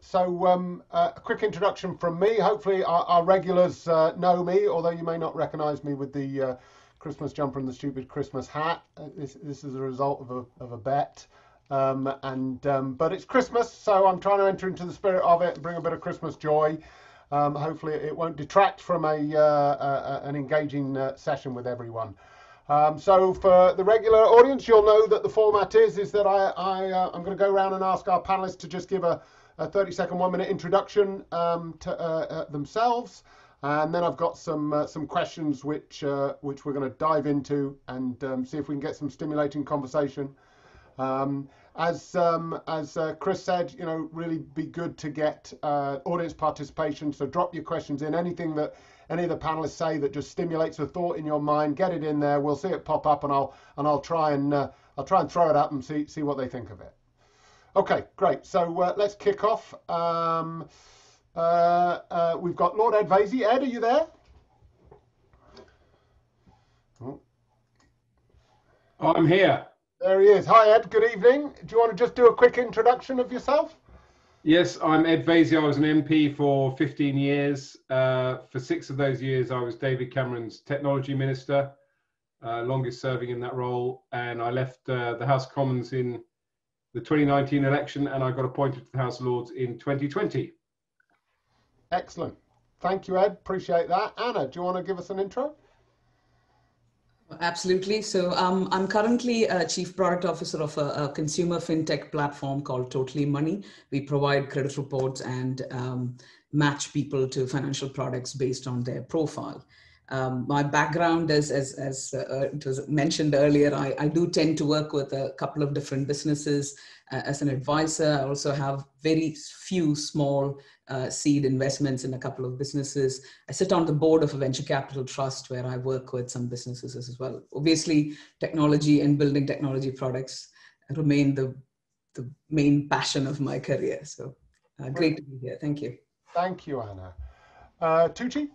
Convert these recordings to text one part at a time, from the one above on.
so um, uh, a quick introduction from me. Hopefully our, our regulars uh, know me, although you may not recognise me with the uh, Christmas jumper and the stupid Christmas hat. Uh, this, this is a result of a, of a bet. Um, and um, but it's Christmas, so I'm trying to enter into the spirit of it and bring a bit of Christmas joy. Um, hopefully, it won't detract from a, uh, an engaging session with everyone. Um, so for the regular audience, you'll know that the format is is that I, I uh, I'm going to go around and ask our panelists to just give a, a 30 second, one minute introduction um, to uh, uh, themselves, and then I've got some uh, some questions which uh, which we're going to dive into and um, see if we can get some stimulating conversation. Um, as um, as uh, Chris said, you know, really be good to get audience participation. So drop your questions in. Anything that any of the panelists say that just stimulates a thought in your mind, get it in there. We'll see it pop up, and I'll and I'll try and uh, I'll try and throw it up and see see what they think of it. Okay, great. So uh, let's kick off. Um, uh, uh we've got Lord Ed Vaizey. Ed, are you there? Oh. I'm here. There he is. Hi, Ed. Good evening. Do you want to just do a quick introduction of yourself? Yes, I'm Ed Vaizey. I was an MP for 15 years. Uh, for six of those years, I was David Cameron's technology minister, uh, longest serving in that role. And I left uh, the House of Commons in the 2019 election and I got appointed to the House of Lords in 2020. Excellent. Thank you, Ed. Appreciate that. Anna, do you want to give us an intro? Absolutely. So um, I'm currently a chief product officer of a, a, consumer fintech platform called TotallyMoney. We provide credit reports and um, match people to financial products based on their profile. Um, my background, as, as, as uh, it was mentioned earlier, I, I do tend to work with a couple of different businesses uh, as an advisor. I also have very few small uh, seed investments in a couple of businesses. I sit on the board of a venture capital trust where I work with some businesses as well. Obviously, technology and building technology products remain the, the main passion of my career. So uh, great to be here. Thank you. Thank you, Anna. Uh, Tugce?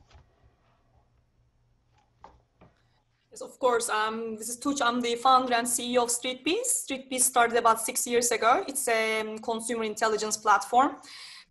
Yes, of course. Um, this is Tuch. I'm the founder and CEO of Streetbees. Streetbees started about six years ago. It's a um, consumer intelligence platform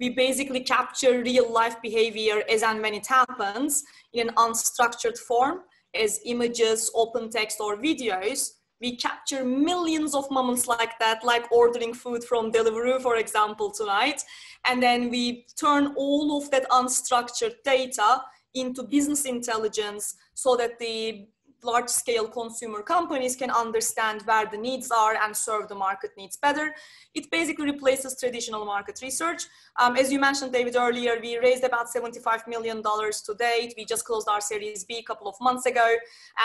we basically capture real life behavior as and when it happens in an unstructured form as images, open text, or videos. We capture millions of moments like that, like ordering food from Deliveroo, for example, tonight. And then we turn all of that unstructured data into business intelligence so that the large scale consumer companies can understand where the needs are and serve the market needs better. It basically replaces traditional market research. Um, as you mentioned, David, earlier, we raised about $75 million to date. We just closed our Series B a couple of months ago,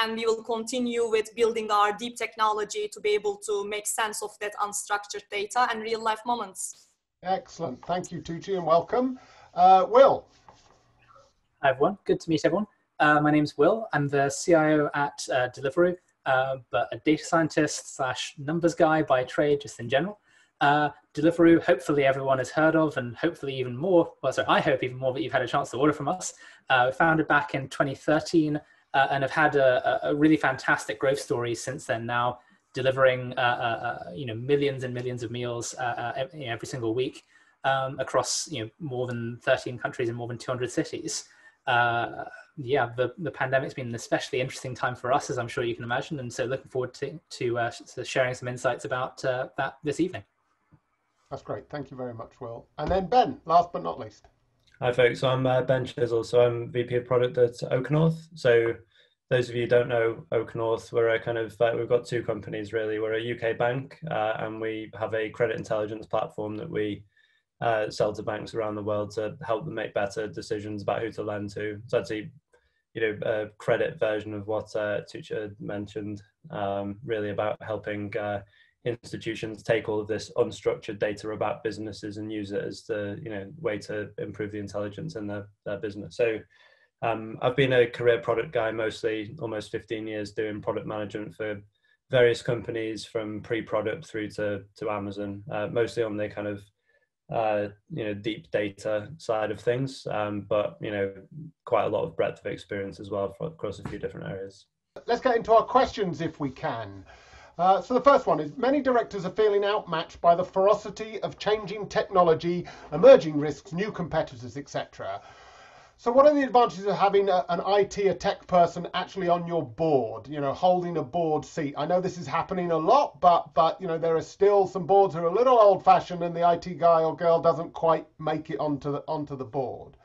and we will continue with building our deep technology to be able to make sense of that unstructured data and real life moments. Excellent. Thank you, Tugce, and welcome. Uh, Will. Hi, everyone. Good to meet everyone. Uh, my name's Will. I'm the CIO at uh, Deliveroo, uh, but a data scientist slash numbers guy by trade, just in general. Uh, Deliveroo, hopefully everyone has heard of, and hopefully even more. Well, sorry, I hope even more that you've had a chance to order from us. Uh, founded back in 2013, uh, and have had a, a, really fantastic growth story since then. Now delivering, you know, millions and millions of meals every, every single week um, across, you know, more than 13 countries and more than 200 cities uh, yeah, the, the pandemic's been an especially interesting time for us, as I'm sure you can imagine. And so looking forward to, to, uh, to sharing some insights about uh, that this evening. That's great. Thank you very much, Will. And then Ben, last but not least. Hi, folks. I'm uh, Ben Chisell. So I'm VP of Product at OakNorth. So those of you who don't know OakNorth, we're a kind of, uh, we've got two companies really. We're a UK bank uh, and we have a credit intelligence platform that we uh, sell to banks around the world to help them make better decisions about who to lend to. So actually, you know, a credit version of what uh, Tugce mentioned, um, really about helping uh, institutions take all of this unstructured data about businesses and use it as the you know way to improve the intelligence in their, their business. So um, I've been a career product guy mostly, almost 15 years doing product management for various companies from pre-product through to to Amazon, uh, mostly on the kind of uh, you know deep data side of things, um, but you know quite a lot of breadth of experience as well across a few different areas. Let's get into our questions if we can. Uh, so the first one is many directors are feeling outmatched by the ferocity of changing technology, emerging risks, new competitors, etc. So what are the advantages of having a, an IT, a tech person actually on your board, you know, holding a board seat? I know this is happening a lot, but, but you know, there are still some boards who are a little old fashioned and the IT guy or girl doesn't quite make it onto the, onto the board.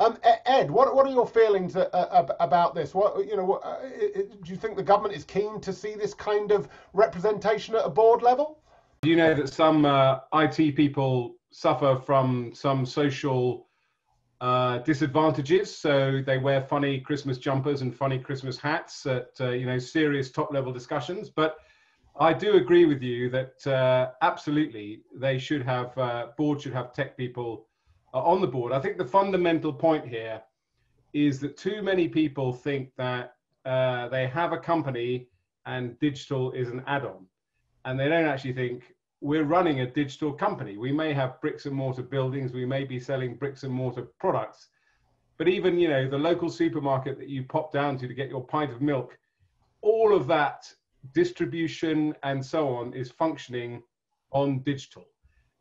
Um, Ed, what, what are your feelings uh, uh, about this? What you know, uh, do you think the government is keen to see this kind of representation at a board level? Do you know that some uh, IT people suffer from some social uh, disadvantages? So they wear funny Christmas jumpers and funny Christmas hats at uh, you know serious top level discussions. But I do agree with you that absolutely they should have board should have tech people on the board. I think the fundamental point here is that too many people think that uh, they have a company and digital is an add-on, and they don't actually think we're running a digital company. We may have bricks and mortar buildings, we may be selling bricks and mortar products, but even you know the local supermarket that you pop down to to get your pint of milk, all of that distribution and so on is functioning on digital.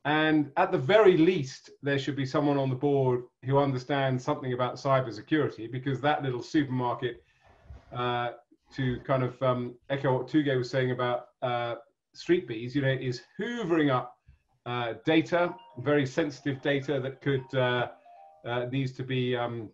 And at the very least, there should be someone on the board who understands something about cybersecurity because that little supermarket, uh, to kind of um, echo what Tugay was saying about uh, Streetbees, you know, is hoovering up uh, data, very sensitive data that could uh, uh, needs to be, um,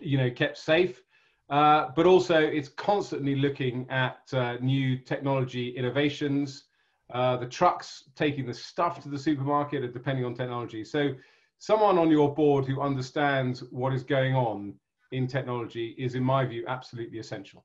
you know, kept safe. Uh, but also, it's constantly looking at new technology innovations, uh, the trucks taking the stuff to the supermarket are depending on technology. So someone on your board who understands what is going on in technology is, in my view, absolutely essential.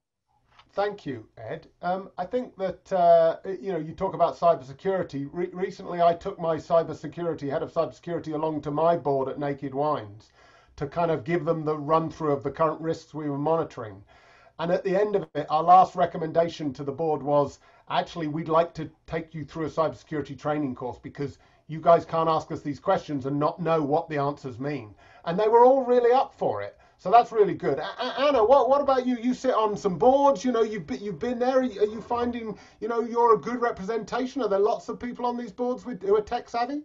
Thank you, Ed. Um, I think that uh, you know you talk about cybersecurity. Re- recently, I took my cybersecurity head of cybersecurity along to my board at Naked Wines to kind of give them the run through of the current risks we were monitoring. And at the end of it, our last recommendation to the board was actually, we'd like to take you through a cybersecurity training course because you guys can't ask us these questions and not know what the answers mean. And they were all really up for it. So that's really good. Anna, what, what about you? You sit on some boards, you know, you've you've been there. Are you finding, you know, you're a good representation? Are there lots of people on these boards with, who are tech savvy?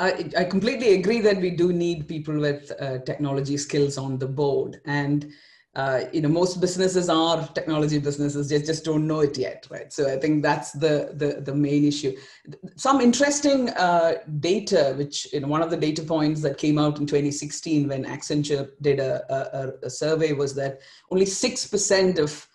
I, I completely agree that we do need people with uh, technology skills on the board. And uh, you know most businesses are technology businesses they just don't know it yet right? So i think that's the the, the main issue. Some interesting uh, data which you know one of the data points that came out in 2016 when accenture did a, a, a survey was that only 6% of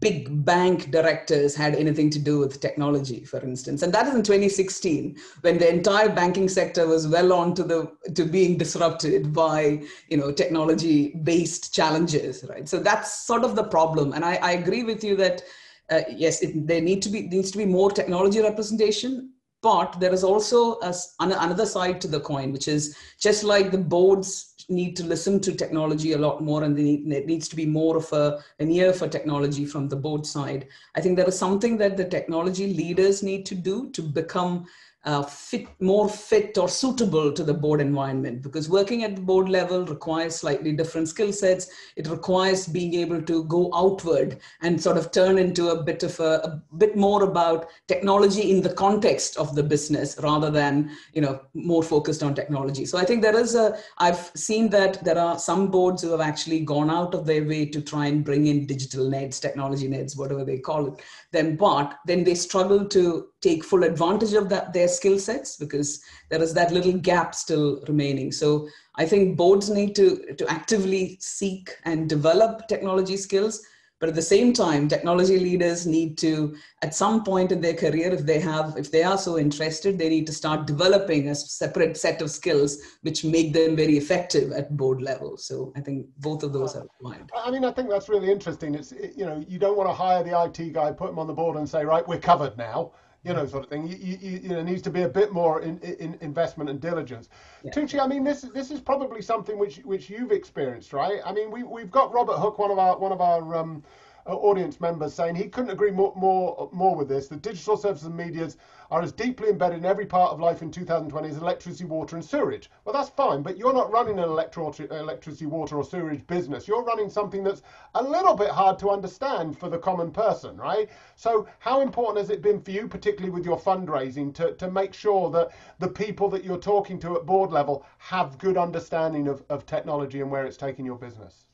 big bank directors had anything to do with technology for instance. And that is in 2016 when the entire banking sector was well on to the to being disrupted by you know technology based challenges right? So that's sort of the problem. And i, I agree with you that uh, yes it, there need to be needs to be more technology representation but there is also a, another side to the coin which is just like the boards need to listen to technology a lot more and need, it needs to be more of a, an ear for technology from the board side. I think there is something that the technology leaders need to do to become uh, fit, more fit or suitable to the board environment because working at the board level requires slightly different skill sets. It requires being able to go outward and sort of turn into a bit of a, a bit more about technology in the context of the business rather than, you know, more focused on technology. So I think there is a, I've seen that there are some boards who have actually gone out of their way to try and bring in digital neds, technology neds, whatever they call it, then, but then they struggle to take full advantage of that their skill sets because there is that little gap still remaining. So i think boards need to to actively seek and develop technology skills but at the same time technology leaders need to at some point in their career if they have if they are so interested they need to start developing a separate set of skills which make them very effective at board level. So i think both of those are required. I mean i think that's really interesting. It's you know you don't want to hire the it guy put him on the board and say right we're covered now you know, sort of thing. You, you, you know, needs to be a bit more in, in investment and diligence. Yeah. Tugce, I mean, this this is probably something which which you've experienced, right? I mean, we we've got Robert Hook, one of our one of our um, uh, audience members saying he couldn't agree more, more, more with this. The digital services and medias are as deeply embedded in every part of life in 2020 as electricity, water, and sewerage. Well, that's fine, but you're not running an electro- electricity, water, or sewerage business. You're running something that's a little bit hard to understand for the common person, right? So, how important has it been for you, particularly with your fundraising, to, to make sure that the people that you're talking to at board level have good understanding of, of technology and where it's taking your business?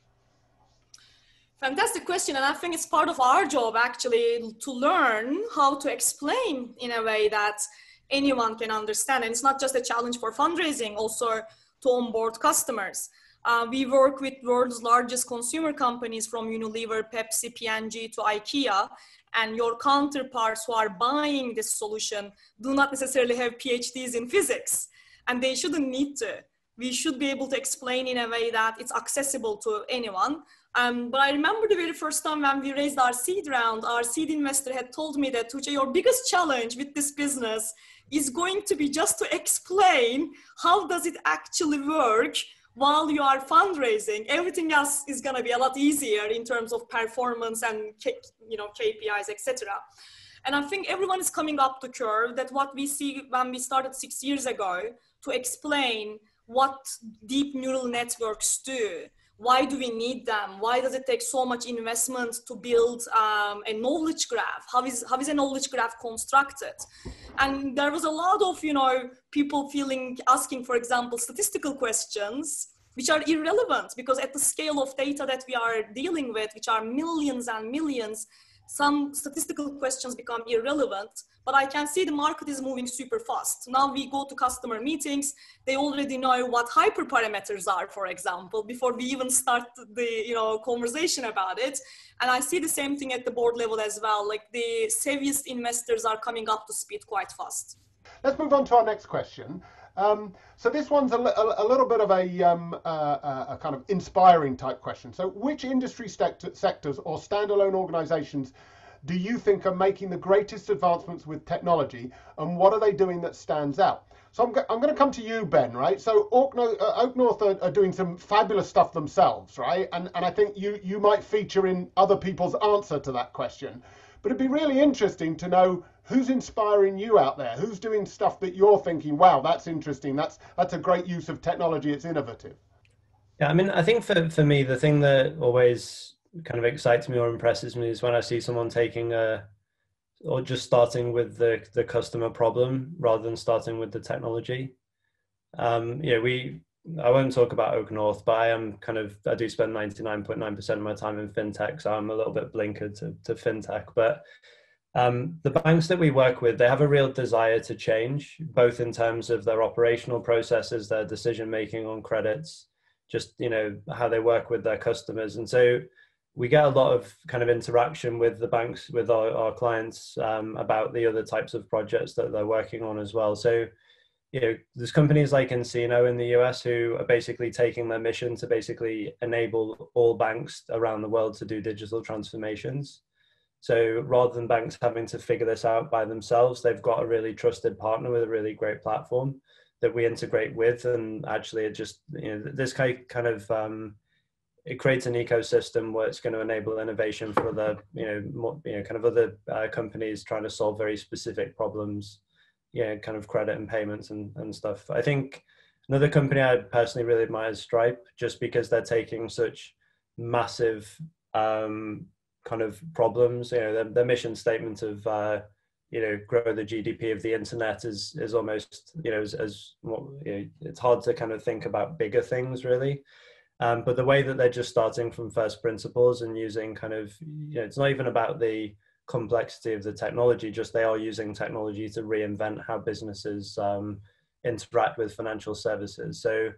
Fantastic question. And I think it's part of our job actually to learn how to explain in a way that anyone can understand. And it's not just a challenge for fundraising, also to onboard customers. Uh, we work with world's largest consumer companies from Unilever, Pepsi, P&G to IKEA. And your counterparts who are buying this solution do not necessarily have PhDs in physics. And they shouldn't need to. We should be able to explain in a way that it's accessible to anyone um, but I remember the very first time when we raised our seed round, our seed investor had told me that, Tuğçe, your biggest challenge with this business is going to be just to explain how does it actually work while you are fundraising. Everything else is going to be a lot easier in terms of performance and you know KPIs, etc. And I think everyone is coming up the curve that what we see when we started six years ago to explain what deep neural networks do why do we need them? Why does it take so much investment to build um, a knowledge graph? How is how is a knowledge graph constructed? And there was a lot of you know people feeling asking for example statistical questions which are irrelevant because at the scale of data that we are dealing with which are millions and millions some statistical questions become irrelevant but I can see the market is moving super fast. Now we go to customer meetings, they already know what hyperparameters are, for example, before we even start the you know conversation about it. And I see the same thing at the board level as well. Like the savviest investors are coming up to speed quite fast. Let's move on to our next question. Um, so this one's a, a, a little bit of a, um, uh, a, kind of inspiring type question. So which industry sectors or standalone organizations do you think are making the greatest advancements with technology and what are they doing that stands out? So I'm, I'm going to come to you, Ben, right? So Oak, uh, OakNorth are, are, doing some fabulous stuff themselves, right? And, and I think you, you might feature in other people's answer to that question. But it'd be really interesting to know who's inspiring you out there, who's doing stuff that you're thinking, wow, that's interesting, that's, that's a great use of technology, it's innovative. Yeah, I mean, I think for, for me, the thing that always kind of excites me or impresses me is when I see someone taking a or just starting with the the customer problem rather than starting with the technology. Um, yeah, we I won't talk about OakNorth, but I am kind of I do spend ninety nine point nine percent of my time in fintech, so I'm a little bit blinkered to, to fintech. But um, the banks that we work with, they have a real desire to change, both in terms of their operational processes, their decision making on credits, just you know how they work with their customers, and so we get a lot of kind of interaction with the banks, with our, our clients um, about the other types of projects that they're working on as well. So, you know, there's companies like nCino in the US who are basically taking their mission to basically enable all banks around the world to do digital transformations. So rather than banks having to figure this out by themselves, they've got a really trusted partner with a really great platform that we integrate with. And actually, it just, you know, this kind of, um, it creates an ecosystem where it's going to enable innovation for the, you know, more, you know, kind of other uh, companies trying to solve very specific problems, yeah, kind of credit and payments and, and stuff. I think another company I personally really admire is Stripe, just because they're taking such massive um, kind of problems. You know, their, their mission statement of uh, you know grow the GDP of the internet is is almost you know as, as you know, it's hard to kind of think about bigger things really. Um, but the way that they're just starting from first principles and using kind of, you know, it's not even about the complexity of the technology, just they are using technology to reinvent how businesses um, interact with financial services. So,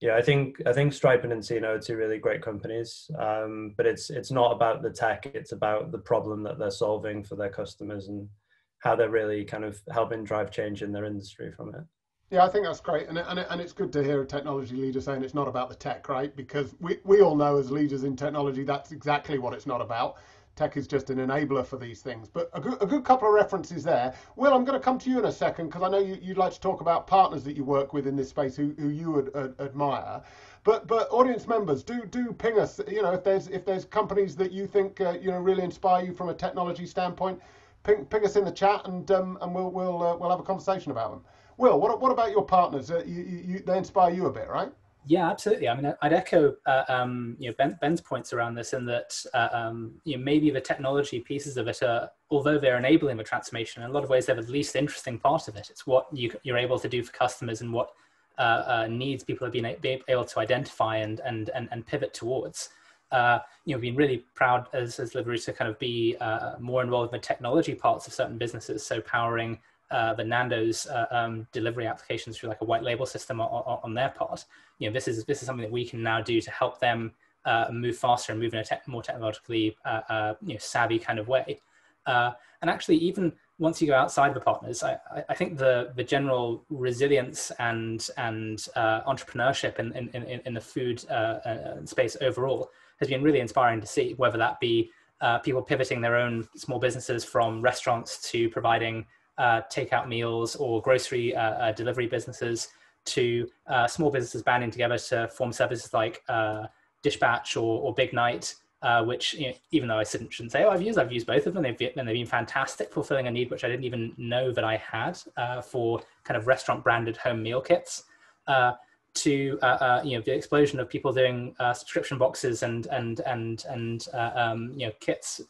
yeah, I think I think Stripe and nCino are two really great companies, um, but it's it's not about the tech; it's about the problem that they're solving for their customers and how they're really kind of helping drive change in their industry from it. Yeah, I think that's great, and and, and it's good to hear a technology leader saying it's not about the tech, right? Because we, we all know as leaders in technology that's exactly what it's not about. Tech is just an enabler for these things. But a good, a good couple of references there. Will, I'm going to come to you in a second because I know you, would like to talk about partners that you work with in this space who, who you would uh, admire. But but audience members, do do ping us. You know, if there's if there's companies that you think uh, you know really inspire you from a technology standpoint, ping, ping us in the chat and um, and we'll we'll uh, we'll have a conversation about them. Will, what what about your partners? Uh, you, you, they inspire you a bit, right? Yeah, absolutely. I mean, I'd echo uh, um, you know ben, Ben's points around this in that uh, um, you know maybe the technology pieces of it are, although they're enabling the transformation, in a lot of ways they're the least interesting part of it. It's what you, you're able to do for customers and what uh, uh, needs people have been able to identify and and and, and pivot towards. Uh, you know, been really proud as as Deliveroo to kind of be uh, more involved in the technology parts of certain businesses, so powering uh, the Nando's uh, um, delivery applications through like a white label system on, on, their part. You know, this is this is something that we can now do to help them uh, move faster and move in a te more technologically uh, uh, you know, savvy kind of way. Uh, and actually, even once you go outside the partners, I, I think the the general resilience and and entrepreneurship in, in, in, in the food space overall has been really inspiring to see. Whether that be people pivoting their own small businesses from restaurants to providing uh, takeout meals or grocery uh, uh, delivery businesses to uh, small businesses banding together to form services like Dishpatch or, or Big Night, which you know, even though I shouldn't, shouldn't, say, oh, I've used, I've used both of them. They've been, and they've been fantastic, fulfilling a need which I didn't even know that I had for kind of restaurant branded home meal kits to uh, uh, you know the explosion of people doing uh, subscription boxes and and and and um, you know kits,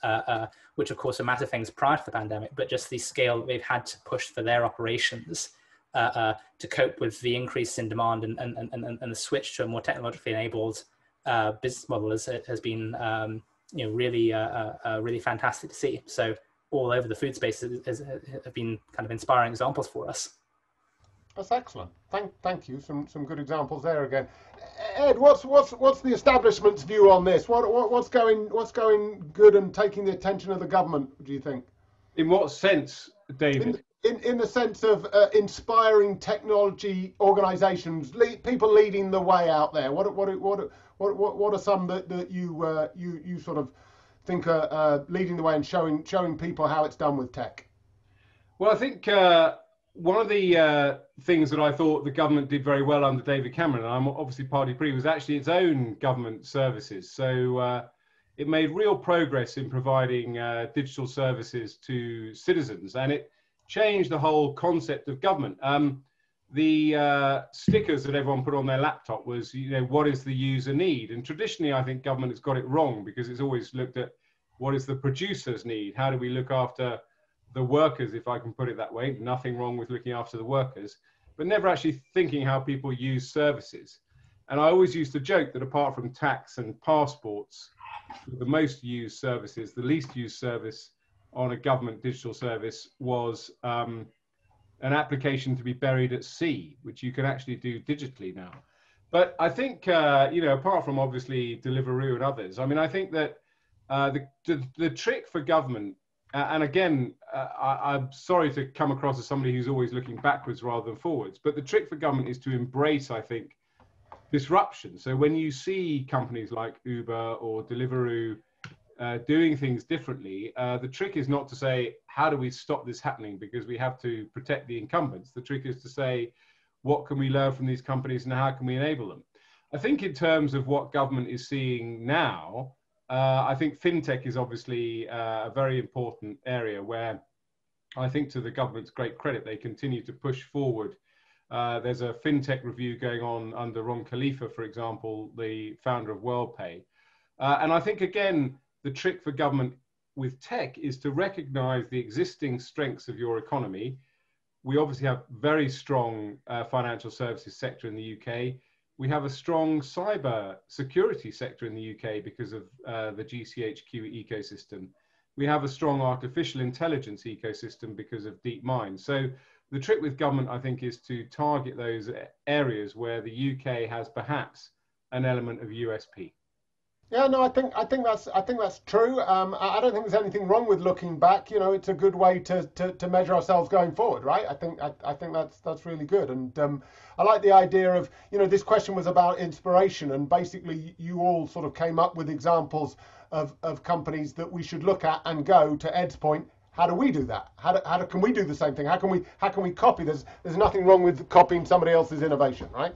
which of course are massive things prior to the pandemic, but just the scale they've had to push for their operations uh, uh, to cope with the increase in demand and and, and, and the switch to a more technologically enabled uh, business model has has been um, you know really really fantastic to see. So all over the food space has, has, have been kind of inspiring examples for us. That's excellent. Thank, thank you. Some, some good examples there again. Ed, what's, what's, what's the establishment's view on this? What, what, what's going, what's going good and taking the attention of the government? Do you think? In what sense, David? In, in, in the sense of uh, inspiring technology organisations, le people leading the way out there. What, what, what, what, what, what are some that, that you, uh, you, you sort of think are uh, leading the way and showing, showing people how it's done with tech? Well, I think uh, one of the uh, things that I thought the government did very well under David Cameron, and I'm obviously parti pris, was actually its own government services. So uh, it made real progress in providing uh, digital services to citizens, and it changed the whole concept of government. Um, the uh, stickers that everyone put on their laptop was, you know, what is the user need? And traditionally, I think government has got it wrong because it's always looked at what is the producer's need? How do we look after the workers, if I can put it that way. Nothing wrong with looking after the workers, but never actually thinking how people use services. And I always used to joke that apart from tax and passports, the most used services, the least used service on a government digital service was um, an application to be buried at sea, which you can actually do digitally now. But I think, uh, you know, apart from obviously Deliveroo and others, I mean, I think that uh, the, the, the trick for government uh, and again, uh, I, am sorry to come across as somebody who's always looking backwards rather than forwards, but the trick for government is to embrace, I think, disruption. So when you see companies like Uber or Deliveroo uh, doing things differently, uh, the trick is not to say, how do we stop this happening because we have to protect the incumbents? The trick is to say, what can we learn from these companies and how can we enable them? I think in terms of what government is seeing now, uh, I think fintech is obviously uh, a very important area where I think to the government's great credit, they continue to push forward. Uh, there's a fintech review going on under Ron Kalifa, for example, the founder of WorldPay. Uh, and I think, again, the trick for government with tech is to recognize the existing strengths of your economy. We obviously have very strong uh, financial services sector in the UK we have a strong cyber security sector in the UK because of uh, the GCHQ ecosystem. We have a strong artificial intelligence ecosystem because of DeepMind. So the trick with government, I think, is to target those areas where the UK has perhaps an element of USP. Yeah, no, I think I think that's I think that's true. Um, I, I don't think there's anything wrong with looking back. You know, it's a good way to, to, to measure ourselves going forward, right? I think I, I think that's that's really good. And um, I like the idea of you know this question was about inspiration, and basically you all sort of came up with examples of, of companies that we should look at and go to Ed's point. How do we do that? How, do, how do, can we do the same thing? How can we how can we copy? There's there's nothing wrong with copying somebody else's innovation, right?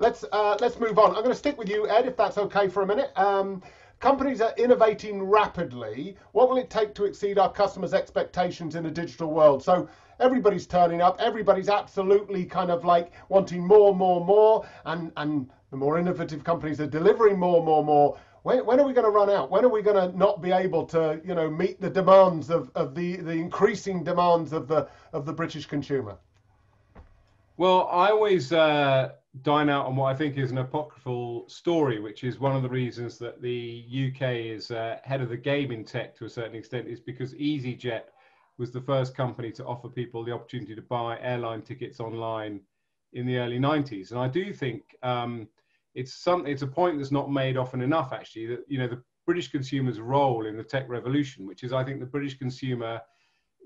Let's uh, let's move on. I'm going to stick with you, Ed, if that's okay for a minute. Um, companies are innovating rapidly. What will it take to exceed our customers' expectations in a digital world? So everybody's turning up. Everybody's absolutely kind of like wanting more, more, more, and and the more innovative companies are delivering more, more, more. When, when are we going to run out? When are we going to not be able to, you know, meet the demands of, of the, the increasing demands of the of the British consumer? Well, I always uh, dine out on what I think is an apocryphal story, which is one of the reasons that the UK is uh, head of the game in tech to a certain extent, is because EasyJet was the first company to offer people the opportunity to buy airline tickets online in the early 90s. And I do think um, it's some it's a point that's not made often enough, actually, that you know the British consumer's role in the tech revolution, which is I think the British consumer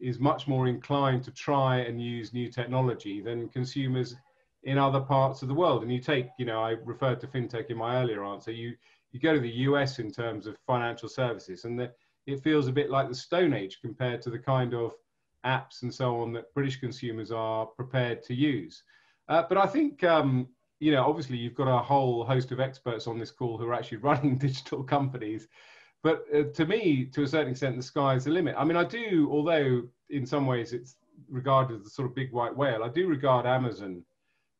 is much more inclined to try and use new technology than consumers in other parts of the world. And you take, you know, I referred to fintech in my earlier answer. You you go to the US in terms of financial services, and the, it feels a bit like the Stone Age compared to the kind of apps and so on that British consumers are prepared to use. Uh, but I think, um, you know, obviously you've got a whole host of experts on this call who are actually running digital companies. But uh, to me, to a certain extent, the sky's the limit. I mean, I do, although in some ways it's regarded as the sort of big white whale, I do regard Amazon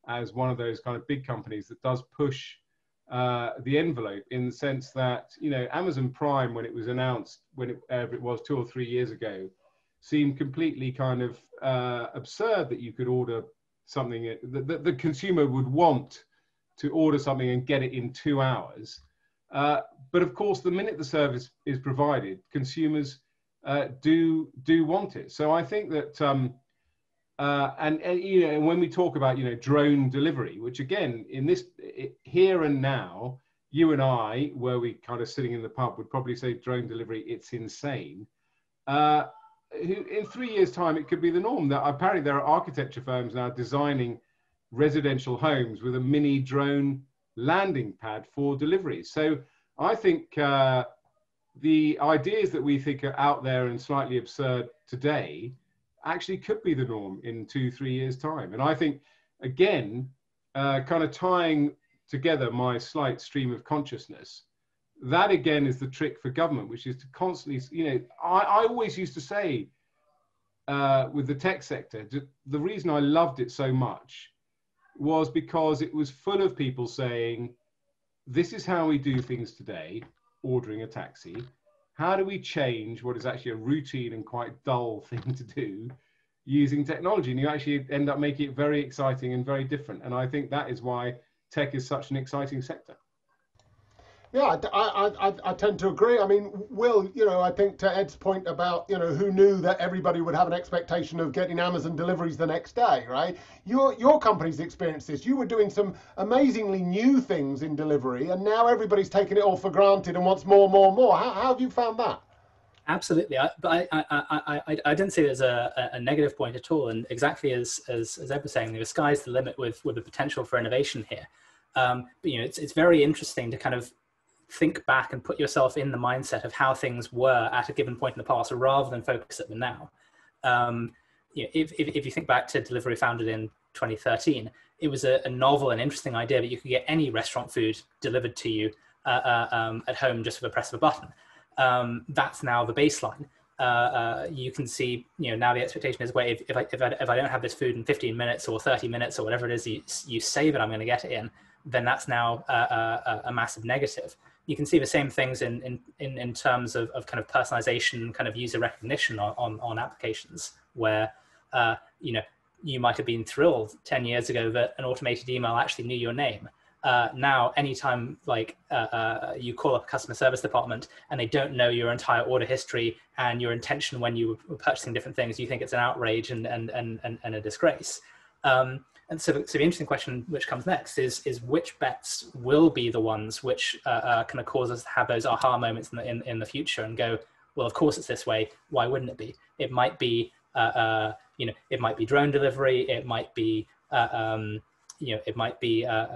as one of those kind of big companies that does push uh, the envelope in the sense that you know Amazon Prime when it was announced when it, uh, it was two or three years ago seemed completely kind of uh, absurd that you could order something that the, the, consumer would want to order something and get it in two hours. Uh, but of course, the minute the service is provided, consumers uh, do do want it. So I think that um, uh, and, and, you know, when we talk about you know drone delivery, which again in this it, here and now, you and I, where we kind of sitting in the pub, would probably say drone delivery, it's insane. Uh, in three years' time, it could be the norm. That apparently there are architecture firms now designing residential homes with a mini drone landing pad for delivery. So I think uh, the ideas that we think are out there and slightly absurd today actually could be the norm in two, three years' time. And I think, again, uh, kind of tying together my slight stream of consciousness, that again is the trick for government, which is to constantly, you know, I, I always used to say uh, with the tech sector, the reason I loved it so much was because it was full of people saying, this is how we do things today, ordering a taxi how do we change what is actually a routine and quite dull thing to do using technology? And you actually end up making it very exciting and very different. And i think that is why tech is such an exciting sector yeah, I, I, I, tend to agree. I mean, Will, you know, I think to Ed's point about, you know, who knew that everybody would have an expectation of getting Amazon deliveries the next day, right? Your your company's experienced this. You were doing some amazingly new things in delivery, and now everybody's taking it all for granted and wants more, more, more. How, how have you found that? Absolutely, I, but I, I, I, I didn't see it as a, a negative point at all. And exactly as as, as Ed was saying, the sky's the limit with with the potential for innovation here. Um, but, you know, it's it's very interesting to kind of think back and put yourself in the mindset of how things were at a given point in the past rather than focus at the now. Um, you know, if, if, if, you think back to Deliveroo founded in 2013, it was a, a, novel and interesting idea that you could get any restaurant food delivered to you uh, uh, um, at home just with a press of a button. Um, that's now the baseline. Uh, uh you can see, you know, now the expectation is, wait, if, if, I, if, I, if I don't have this food in 15 minutes or 30 minutes or whatever it is you, you say that I'm going to get it in, then that's now a, a massive negative you can see the same things in, in, in, in terms of, of kind of personalization, kind of user recognition on, on, on applications where, uh, you know, you might have been thrilled 10 years ago that an automated email actually knew your name. Uh, now, anytime like uh, uh, you call up a customer service department and they don't know your entire order history and your intention when you were purchasing different things, you think it's an outrage and, and, and, and, and a disgrace. Um, and so, so the interesting question which comes next is is which bets will be the ones which uh, uh, kind of cause us to have those aha moments in the, in, in the future and go, well, of course it's this way. Why wouldn't it be? It might be, uh, uh you know, it might be drone delivery. It might be, uh, um, you know, it might be uh,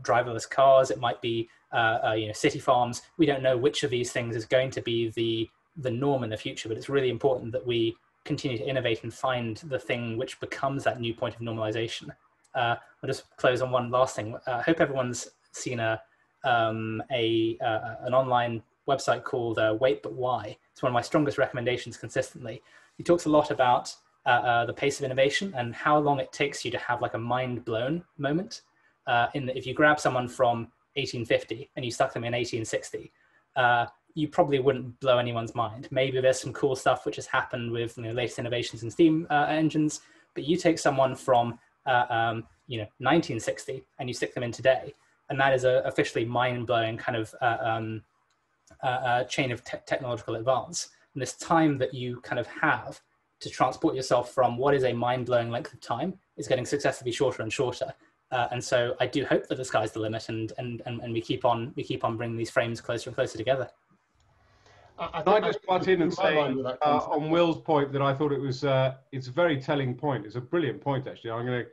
driverless cars. It might be, you know, city farms. We don't know which of these things is going to be the the norm in the future, but it's really important that we continue to innovate and find the thing which becomes that new point of normalization. Uh, I'll just close on one last thing. Uh, I hope everyone's seen a, um, a uh, an online website called uh, Wait But Why. It's one of my strongest recommendations consistently. He talks a lot about uh, uh, the pace of innovation and how long it takes you to have like a mind blown moment. in if you grab someone from 1850 and you stuck them in 1860, you probably wouldn't blow anyone's mind. Maybe there's some cool stuff which has happened with you know, latest innovations in steam uh, engines, but you take someone from uh, um, you know 1960 and you stick them in today, and that is a officially mind-blowing kind of uh, um, uh, uh, chain of te- technological advance. And this time that you kind of have to transport yourself from what is a mind-blowing length of time is getting successively shorter and shorter. Uh, and so I do hope that the sky's the limit, and, and and and we keep on we keep on bringing these frames closer and closer together. I, Can I just butt in and say uh, on Will's point that I thought it was uh, it's a very telling point. It's a brilliant point actually. I'm gonna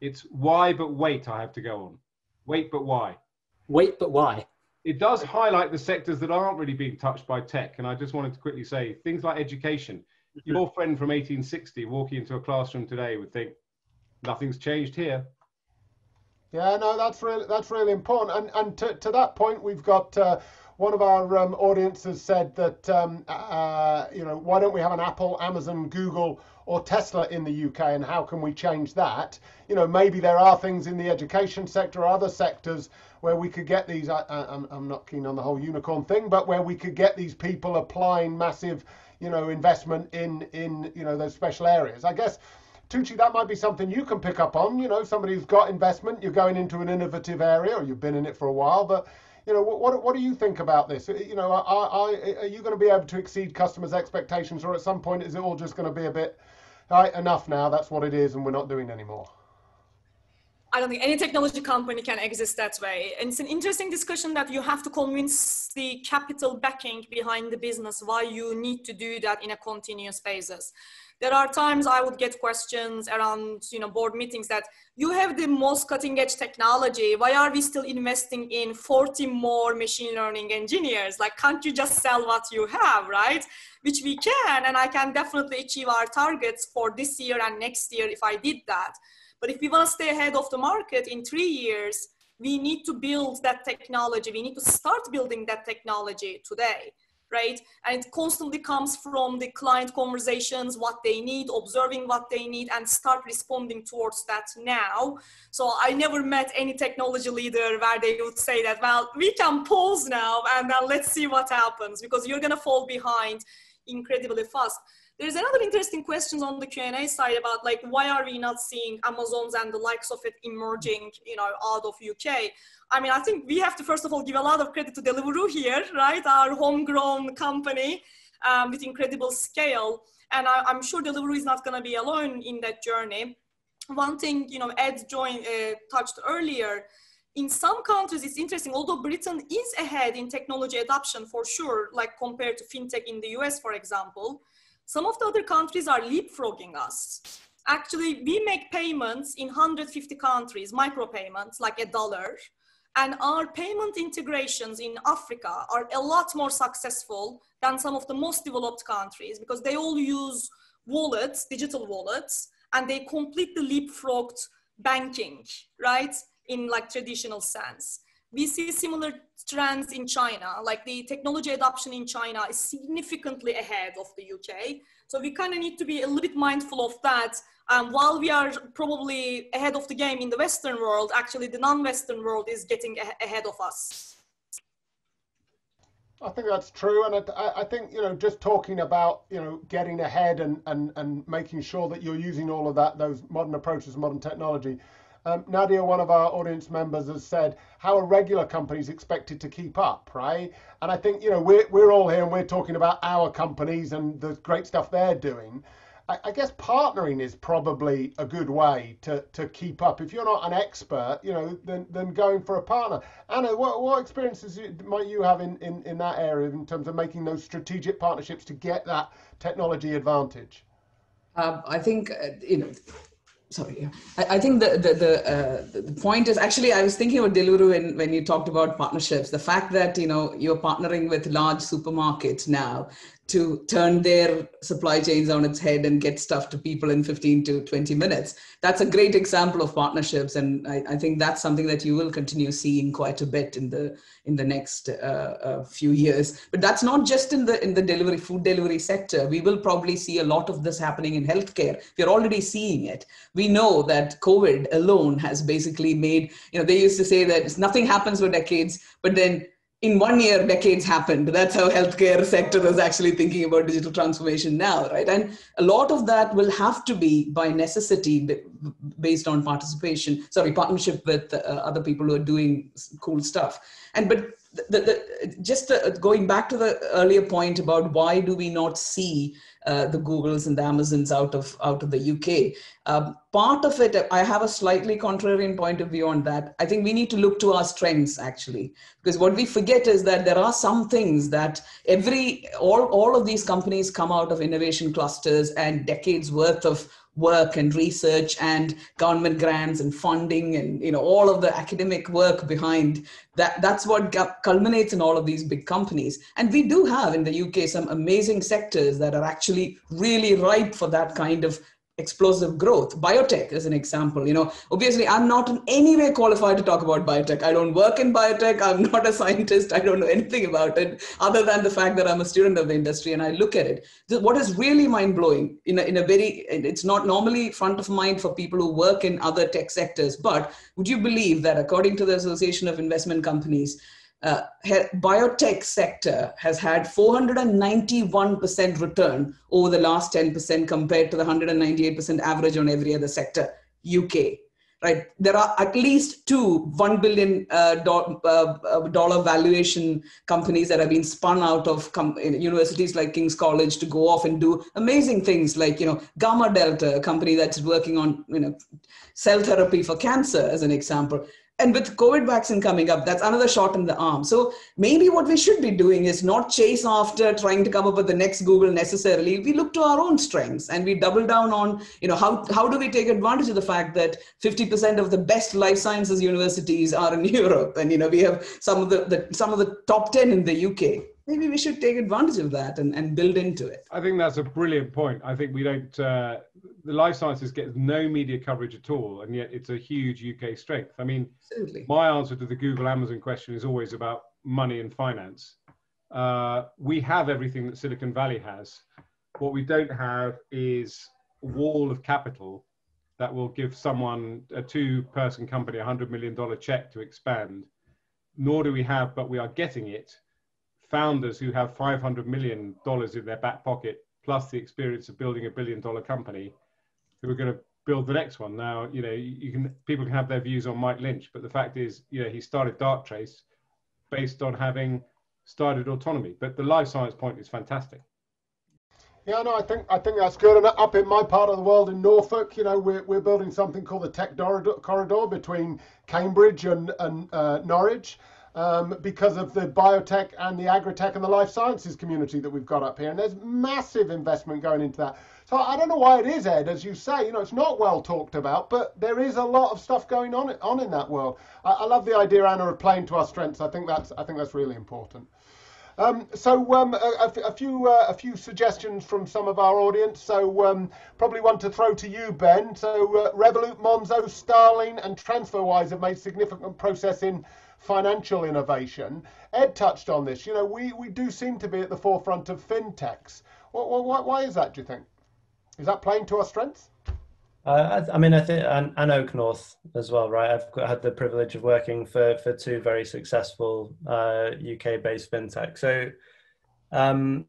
it's why but wait I have to go on. Wait but why. Wait but why. It does highlight the sectors that aren't really being touched by tech. And I just wanted to quickly say things like education. Your friend from 1860 walking into a classroom today would think nothing's changed here. Yeah, no, that's really that's really important. And and to, to that point, we've got uh, one of our um, audiences said that um, uh, you know why don't we have an Apple, Amazon, Google, or Tesla in the UK, and how can we change that? You know, maybe there are things in the education sector or other sectors where we could get these. I, I'm I'm not keen on the whole unicorn thing, but where we could get these people applying massive, you know, investment in in you know those special areas. I guess. Tugce, that might be something you can pick up on. You know, somebody who's got investment, you're going into an innovative area, or you've been in it for a while, but you know, what, what do you think about this? Uh, you know, are, are, are you going to be able to exceed customers' expectations, or at some point is it all just going to be a bit, right, enough now, that's what it is, and we're not doing anymore? I don't think any technology company can exist that way. And it's an interesting discussion that you have to convince the capital backing behind the business why you need to do that in a continuous basis there are times I would get questions around, you know, board meetings that you have the most cutting edge technology. Why are we still investing in 40 more machine learning engineers? Like, can't you just sell what you have, right? Which we can, and I can definitely achieve our targets for this year and next year if I did that. But if we want to stay ahead of the market in three years, we need to build that technology. We need to start building that technology today right? And it constantly comes from the client conversations, what they need, observing what they need, and start responding towards that now. So I never met any technology leader where they would say that, well, we can pause now and then let's see what happens because you're going to fall behind incredibly fast. There's another interesting question on the Q&A side about like, why are we not seeing Amazons and the likes of it emerging, you know, out of UK? I mean, I think we have to first of all give a lot of credit to Deliveroo here, right? Our homegrown company um, with incredible scale. And I, am sure Deliveroo is not going to be alone in that journey. One thing, you know, Ed joined, uh, touched earlier, in some countries, it's interesting, although Britain is ahead in technology adoption for sure, like compared to fintech in the US, for example, some of the other countries are leapfrogging us. Actually, we make payments in 150 countries, micropayments, like a dollar, and our payment integrations in Africa are a lot more successful than some of the most developed countries because they all use wallets, digital wallets, and they completely leapfrogged banking, right? In like traditional sense. We see similar trends in China, like the technology adoption in China is significantly ahead of the UK. So we kind of need to be a little bit mindful of that um, while we are probably ahead of the game in the Western world, actually the non-Western world is getting ahead of us. I think that's true, and I, I, think you know just talking about you know getting ahead and, and and making sure that you're using all of that those modern approaches, modern technology. Um, Nadia, one of our audience members, has said how are regular companies expected to keep up, right? And I think you know we're we're all here and we're talking about our companies and the great stuff they're doing. I, I, guess partnering is probably a good way to, to keep up. If you're not an expert, you know, then, then going for a partner. Anna, what, what experiences might you have in, in, in that area in terms of making those strategic partnerships to get that technology advantage? Uh, I think, uh, you know, sorry I, I, think the the the, uh, the point is actually i was thinking about deliveroo when, when you talked about partnerships. The fact that you know you're partnering with large supermarkets now to turn their supply chains on its head and get stuff to people in 15 to 20 minutes. That's a great example of partnerships, and I, I think that's something that you will continue seeing quite a bit in the in the next uh, uh, few years. But that's not just in the in the delivery food delivery sector. We will probably see a lot of this happening in healthcare. We're already seeing it. We know that COVID alone has basically made you know they used to say that nothing happens for decades, but then in one year decades happened. That's how healthcare sector is actually thinking about digital transformation now right? And a lot of that will have to be by necessity based on participation sorry partnership with uh, other people who are doing cool stuff. And but the, the, just uh, going back to the earlier point about why do we not see uh, the Googles and the Amazons out of out of the UK. Um, part of it, I have a slightly contrarian point of view on that. I think we need to look to our strengths actually, because what we forget is that there are some things that every all all of these companies come out of innovation clusters and decades worth of work and research and government grants and funding and you know all of the academic work behind that that's what culminates in all of these big companies. And we do have in the UK some amazing sectors that are actually really ripe for that kind of explosive growth. Biotech is an example. You know, obviously, I'm not in any way qualified to talk about biotech. I don't work in biotech. I'm not a scientist. I don't know anything about it other than the fact that I'm a student of the industry and I look at it. What is really mind blowing in a, in a very, it's not normally front of mind for people who work in other tech sectors, but would you believe that according to the Association of Investment Companies, uh, biotech sector has had 491% return over the last 10% compared to the 198% average on every other sector uk right? There are at least two 1 billion uh, uh, uh, dollar valuation companies that have been spun out of universities like king's college to go off and do amazing things like you know GammaDelta a company that's working on you know cell therapy for cancer as an example and with covid vaccine coming up that's another shot in the arm so maybe what we should be doing is not chase after trying to come up with the next google necessarily we look to our own strengths and we double down on you know how, how do we take advantage of the fact that 50% of the best life sciences universities are in europe and you know we have some of the, the some of the top 10 in the uk maybe we should take advantage of that and, and build into it. I think that's a brilliant point. I think we don't, uh, the life sciences gets no media coverage at all, and yet it's a huge UK strength. I mean, Absolutely. my answer to the Google Amazon question is always about money and finance. Uh, we have everything that Silicon Valley has. What we don't have is a wall of capital that will give someone, a two person company, a $100 million check to expand. Nor do we have, but we are getting it founders who have 500 million dollars in their back pocket plus the experience of building a billion dollar company who are going to build the next one. Now you know you can people can have their views on mike lynch but the fact is you know he started darktrace based on having started autonomy. But the life science point is fantastic. Yeah, no, I think I think that's good. And up in my part of the world in Norfolk, you know, we're, we're building something called the Tech Corridor between Cambridge and, and uh, Norwich um, because of the biotech and the agritech and the life sciences community that we've got up here. And there's massive investment going into that. So I don't know why it is, Ed, as you say, you know, it's not well talked about, but there is a lot of stuff going on on in that world. I, I love the idea, Anna, of playing to our strengths. I think that's I think that's really important. Um, so um, a, a, few uh, a few suggestions from some of our audience. So um, probably one to throw to you, Ben. So uh, Revolut, Monzo, Starling, and TransferWise have made significant process in financial innovation. Ed touched on this. You know, we, we do seem to be at the forefront of fintechs. What, what, why is that, do you think? Is that playing to our strengths? Uh, I, I, mean, I think, and, and OakNorth as well, right? I've had the privilege of working for, for two very successful uh, UK based fintech. So, um,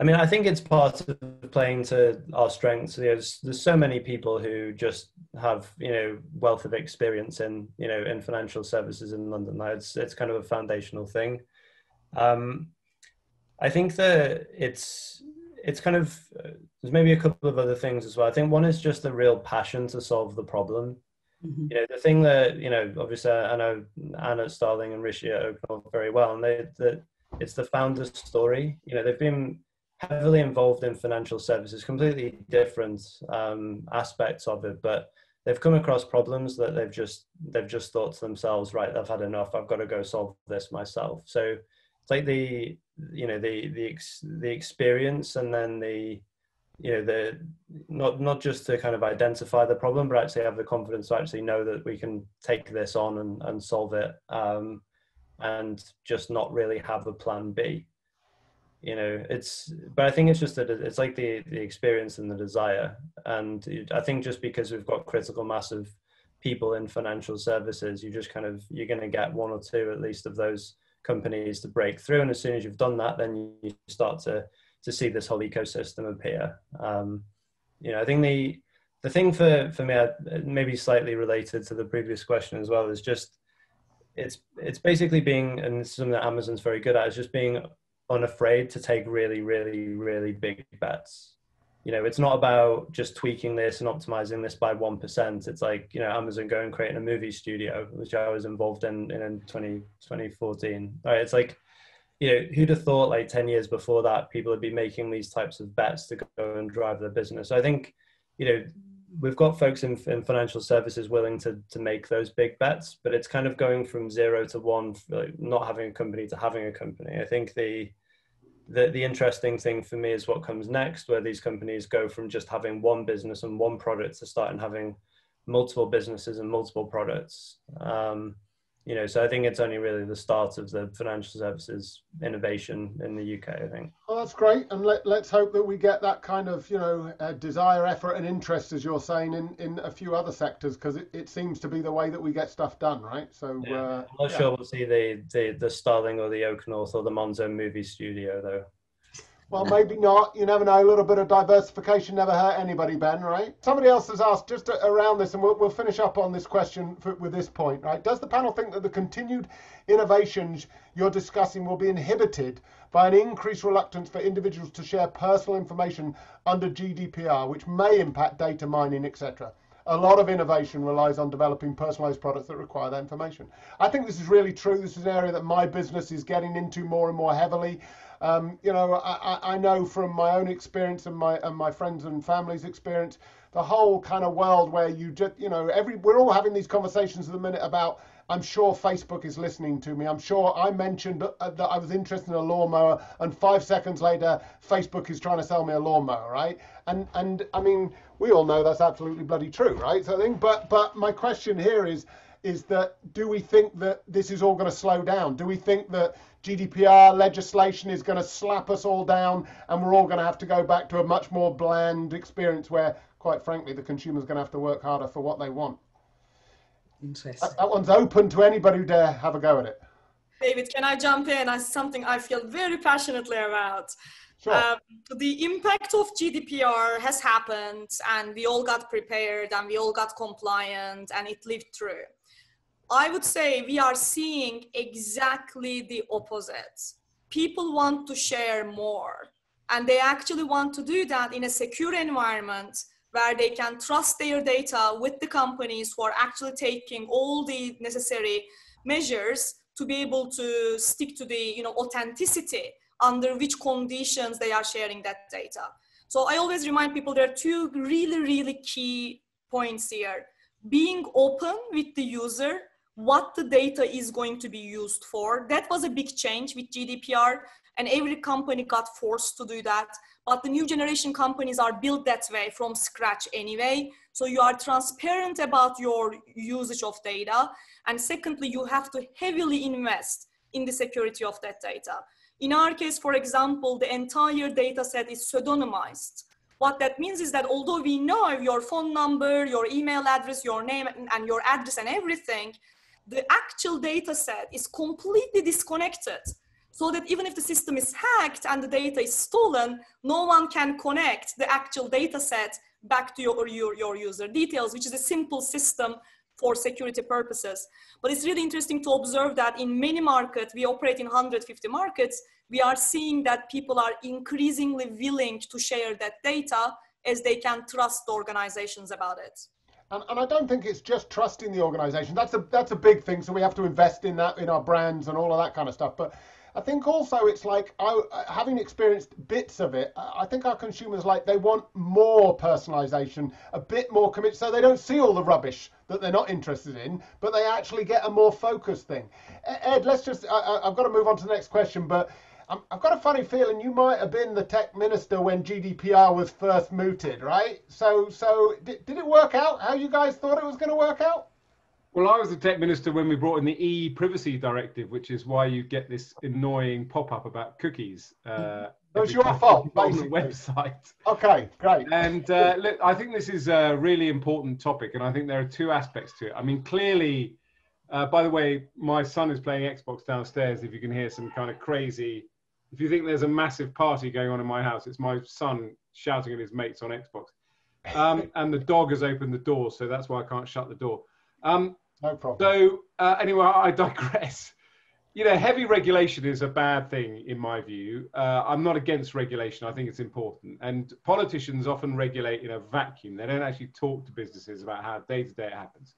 I mean, I think it's part of playing to our strengths. There's there's so many people who just have you know wealth of experience in you know in financial services in London. It's it's kind of a foundational thing. Um, I think that it's it's kind of there's maybe a couple of other things as well. I think one is just a real passion to solve the problem. Mm-hmm. You know, the thing that you know, obviously, I know Anna Starling and Rishi at very well, and they that it's the founder's story. You know, they've been heavily involved in financial services, completely different um, aspects of it, but they've come across problems that they've just they've just thought to themselves, right, I've had enough. I've got to go solve this myself. So it's like the you know the the the experience and then the you know the not not just to kind of identify the problem but actually have the confidence to actually know that we can take this on and, and solve it um, and just not really have a plan b you know it's but i think it's just that it's like the the experience and the desire. And i think just because we've got critical mass of people in financial services you just kind of you're going to get one or two at least of those companies to break through. And as soon as you've done that then you start to to see this whole ecosystem appear. Um you know i think the the thing for for me maybe slightly related to the previous question as well is just it's it's basically being and something that amazon's very good at is just being unafraid to take really, really, really big bets. You know, it's not about just tweaking this and optimizing this by 1%. It's like, you know, Amazon going creating a movie studio, which I was involved in in 20, 2014. Right. It's like, you know, who'd have thought like 10 years before that people would be making these types of bets to go and drive their business. So I think, you know, we've got folks in, in financial services willing to to make those big bets, but it's kind of going from zero to one, like not having a company to having a company. I think the the, the interesting thing for me is what comes next, where these companies go from just having one business and one product to starting having multiple businesses and multiple products. Um, you know, so I think it's only really the start of the financial services innovation in the UK. I think. Well, that's great, and let, let's hope that we get that kind of you know uh, desire, effort, and interest, as you're saying, in, in a few other sectors, because it, it seems to be the way that we get stuff done, right? So yeah. uh, I'm not yeah. sure we'll see the, the the Starling or the OakNorth or the Monzo movie studio though. Well, maybe not. You never know. A little bit of diversification never hurt anybody, Ben, right? Somebody else has asked just around this, and we'll, we'll finish up on this question for, with this point, right? Does the panel think that the continued innovations you're discussing will be inhibited by an increased reluctance for individuals to share personal information under GDPR, which may impact data mining, etc.? a lot of innovation relies on developing personalized products that require that information. I think this is really true. This is an area that my business is getting into more and more heavily. Um, you know, I, I know from my own experience and my and my friends and family's experience, the whole kind of world where you just, you know, every we're all having these conversations at the minute about. I'm sure Facebook is listening to me. I'm sure I mentioned that I was interested in a lawnmower, and five seconds later, Facebook is trying to sell me a lawnmower, right? And and I mean, we all know that's absolutely bloody true, right? So I think, but but my question here is is that do we think that this is all going to slow down? Do we think that GDPR legislation is going to slap us all down and we're all going to have to go back to a much more bland experience where, quite frankly, the consumer's going to have to work harder for what they want? Interesting. That, that one's open to anybody who dare have a go at it. David, can I jump in? That's something I feel very passionately about. Sure. Um, the impact of GDPR has happened, and we all got prepared, and we all got compliant, and it lived through. I would say we are seeing exactly the opposite. People want to share more, and they actually want to do that in a secure environment where they can trust their data with the companies who are actually taking all the necessary measures to be able to stick to the you know authenticity under which conditions they are sharing that data. So I always remind people there are two really, really key points here. Being open with the user what the data is going to be used for. That was a big change with GDPR, and every company got forced to do that. But the new generation companies are built that way from scratch anyway. So you are transparent about your usage of data. And secondly, you have to heavily invest in the security of that data. In our case, for example, the entire data set is pseudonymized. What that means is that although we know your phone number, your email address, your name, and your address and everything, the actual data set is completely disconnected so that even if the system is hacked and the data is stolen, no one can connect the actual data set back to your, your, your user details, which is a simple system for security purposes. But it's really interesting to observe that in many markets, we operate in 150 markets, we are seeing that people are increasingly willing to share that data as they can trust organizations about it. And, and I don't think it's just trusting the organization. That's a that's a big thing. So we have to invest in that in our brands and all of that kind of stuff. But I think also it's like I, having experienced bits of it, I think our consumers like they want more personalisation, a bit more commit, so they don't see all the rubbish that they're not interested in, but they actually get a more focused thing. Ed, let's just I, have got to move on to the next question, but i have got a funny feeling you might have been the tech minister when GDPR was first mooted, right? So so did, did it work out how you guys thought it was going to work out? Well, I was the tech minister when we brought in the e-privacy directive, which is why you get this annoying pop-up about cookies. Uh, it was your fault, on the website. Okay, great. And uh, look, I think this is a really important topic, and I think there are two aspects to it. I mean, clearly, uh, by the way, my son is playing Xbox downstairs. If you can hear some kind of crazy, if you think there's a massive party going on in my house, it's my son shouting at his mates on Xbox. Um, and the dog has opened the door, so that's why I can't shut the door. Um, no problem. So uh, anyway, I digress. You know, heavy regulation is a bad thing in my view. Uh, I'm not against regulation. I think it's important. And politicians often regulate in a vacuum. They don't actually talk to businesses about how day to day it happens.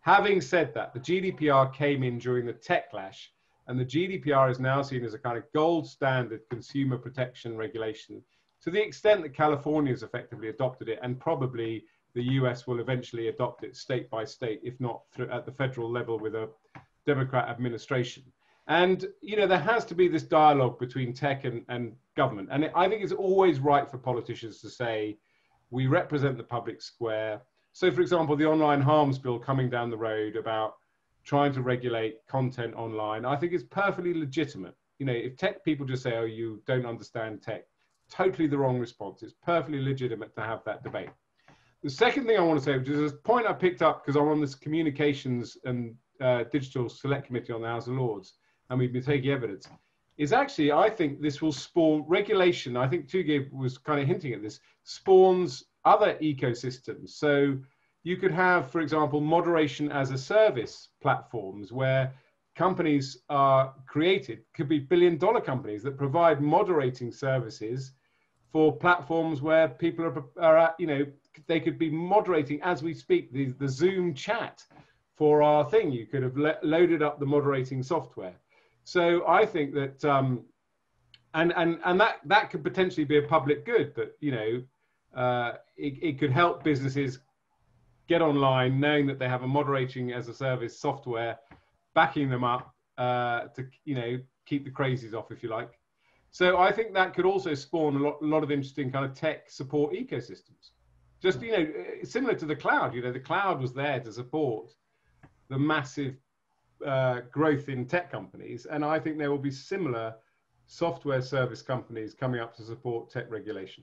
Having said that, the GDPR came in during the techlash, and the GDPR is now seen as a kind of gold standard consumer protection regulation to the extent that California has effectively adopted it and probably the US will eventually adopt it state by state, if not through, at the federal level with a Democrat administration. And you know there has to be this dialogue between tech and, and government. And I think it's always right for politicians to say, we represent the public square. So, for example, the online harms bill coming down the road about trying to regulate content online, I think is perfectly legitimate. You know, if tech people just say, oh, you don't understand tech, totally the wrong response. It's perfectly legitimate to have that debate. The second thing I want to say, which is a point I picked up because I'm on this communications and uh, digital select committee on the House of Lords, and we've been taking evidence, is actually I think this will spawn regulation. I think Tugay was kind of hinting at this spawns other ecosystems. So you could have, for example, moderation as a service platforms where companies are created, could be billion dollar companies that provide moderating services for platforms where people are, are at, you know, they could be moderating as we speak the, the Zoom chat for our thing. You could have le- loaded up the moderating software. So I think that, um, and and and that that could potentially be a public good. That you know, uh, it, it could help businesses get online, knowing that they have a moderating as a service software backing them up uh, to you know keep the crazies off, if you like. So I think that could also spawn a lot, a lot of interesting kind of tech support ecosystems just you know similar to the cloud you know the cloud was there to support the massive uh, growth in tech companies and i think there will be similar software service companies coming up to support tech regulation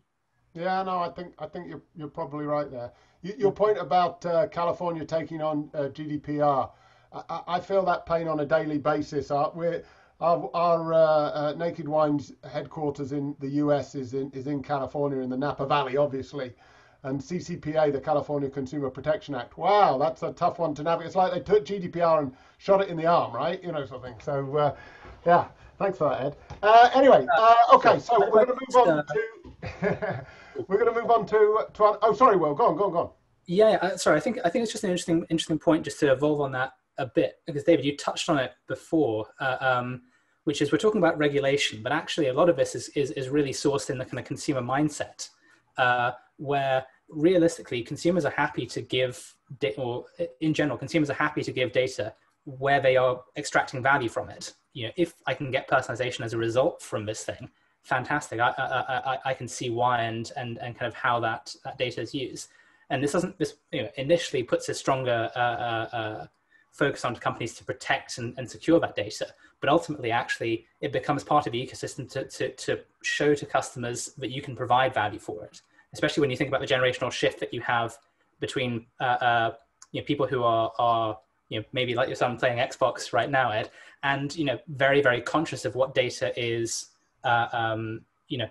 yeah no i think i think you're, you're probably right there you, your point about uh, california taking on uh, gdpr I, I, feel that pain on a daily basis we're our, our uh, uh, Naked Wines headquarters in the US is in is in California in the Napa Valley, obviously and CCPA, the California Consumer Protection Act. Wow, that's a tough one to navigate. It's like they took GDPR and shot it in the arm, right? You know, something. So, uh, yeah, thanks for that, Ed. Uh, anyway, uh, okay, so we're going to move on to we're going to move on to to. Oh, sorry, Will, go on, go on, go on. Yeah, uh, sorry. I think I think it's just an interesting interesting point just to evolve on that a bit because David, you touched on it before. Uh, um, which is we're talking about regulation, but actually a lot of this is, is, is really sourced in the kind of consumer mindset. Uh, where realistically consumers are happy to give or in general consumers are happy to give data where they are extracting value from it you know if i can get personalization as a result from this thing fantastic. I i, I, I can see why and and and kind of how that that data is used. And this doesn't this you know initially puts a stronger uh, uh, uh, focus on companies to protect and, and secure that data. But ultimately actually it becomes part of the ecosystem to, to, to show to customers that you can provide value for it. Especially when you think about the generational shift that you have between uh, uh, you know, people who are, are you know, maybe like your son playing Xbox right now, Ed, and you know, very very conscious of what data is, uh, um, you know,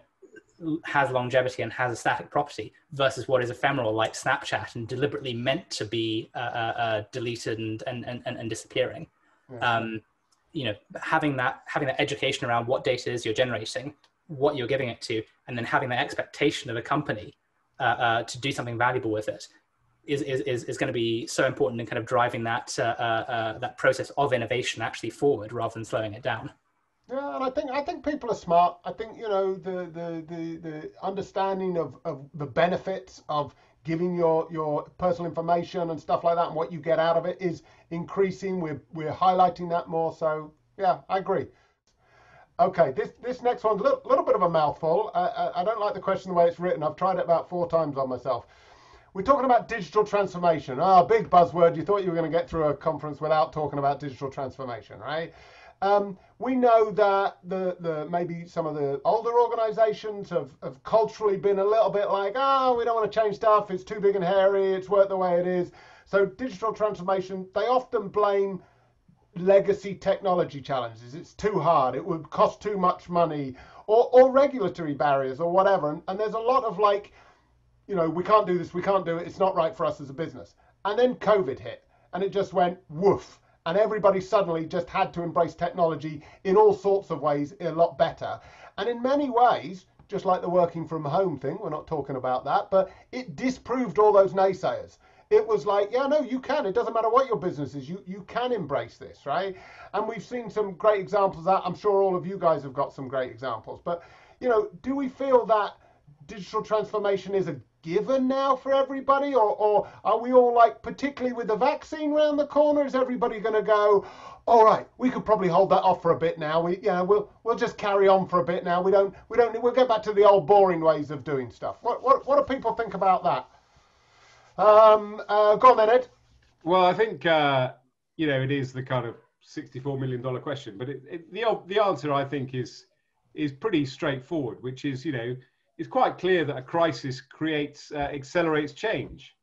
has longevity and has a static property versus what is ephemeral like Snapchat and deliberately meant to be uh, uh, uh deleted and, and, and, and disappearing. Um, you know, having that having that education around what data is you're generating, what you're giving it to, and then having that expectation of a company uh, uh, to do something valuable with it is, is, is going to be so important in kind of driving that, uh, uh, that process of innovation actually forward rather than slowing it down. Yeah, and I think I think people are smart. I think you know the the the, the understanding of, of the benefits of giving your your personal information and stuff like that and what you get out of it is increasing. We're we're highlighting that more. So yeah, I agree. Okay, this this next one's a little, little bit of a mouthful. I, I, I don't like the question the way it's written. I've tried it about four times on myself. We're talking about digital transformation. Ah, oh, big buzzword. You thought you were going to get through a conference without talking about digital transformation, right? Um, we know that the, the maybe some of the older organizations have, have culturally been a little bit like, oh, we don't want to change stuff. It's too big and hairy. It's worked the way it is. So digital transformation, they often blame legacy technology challenges. It's too hard. It would cost too much money or, or regulatory barriers or whatever. And, and there's a lot of like, you know, we can't do this. We can't do it. It's not right for us as a business. And then COVID hit and it just went woof and everybody suddenly just had to embrace technology in all sorts of ways a lot better. And in many ways, just like the working from home thing, we're not talking about that, but it disproved all those naysayers. It was like, yeah, no, you can. It doesn't matter what your business is. You you can embrace this, right? And we've seen some great examples of that. I'm sure all of you guys have got some great examples. But you know, do we feel that digital transformation is a given now for everybody or, or are we all like particularly with the vaccine around the corner is everybody going to go all right we could probably hold that off for a bit now. We yeah we'll we'll just carry on for a bit now. We don't we don't we'll get back to the old boring ways of doing stuff. What what, what do people think about that? Um uh, go on then ed. Well i think uh you know it is the kind of 64 million dollar question but it, it, the the answer i think is is pretty straightforward which is you know it's quite clear that a crisis creates, uh, accelerates change.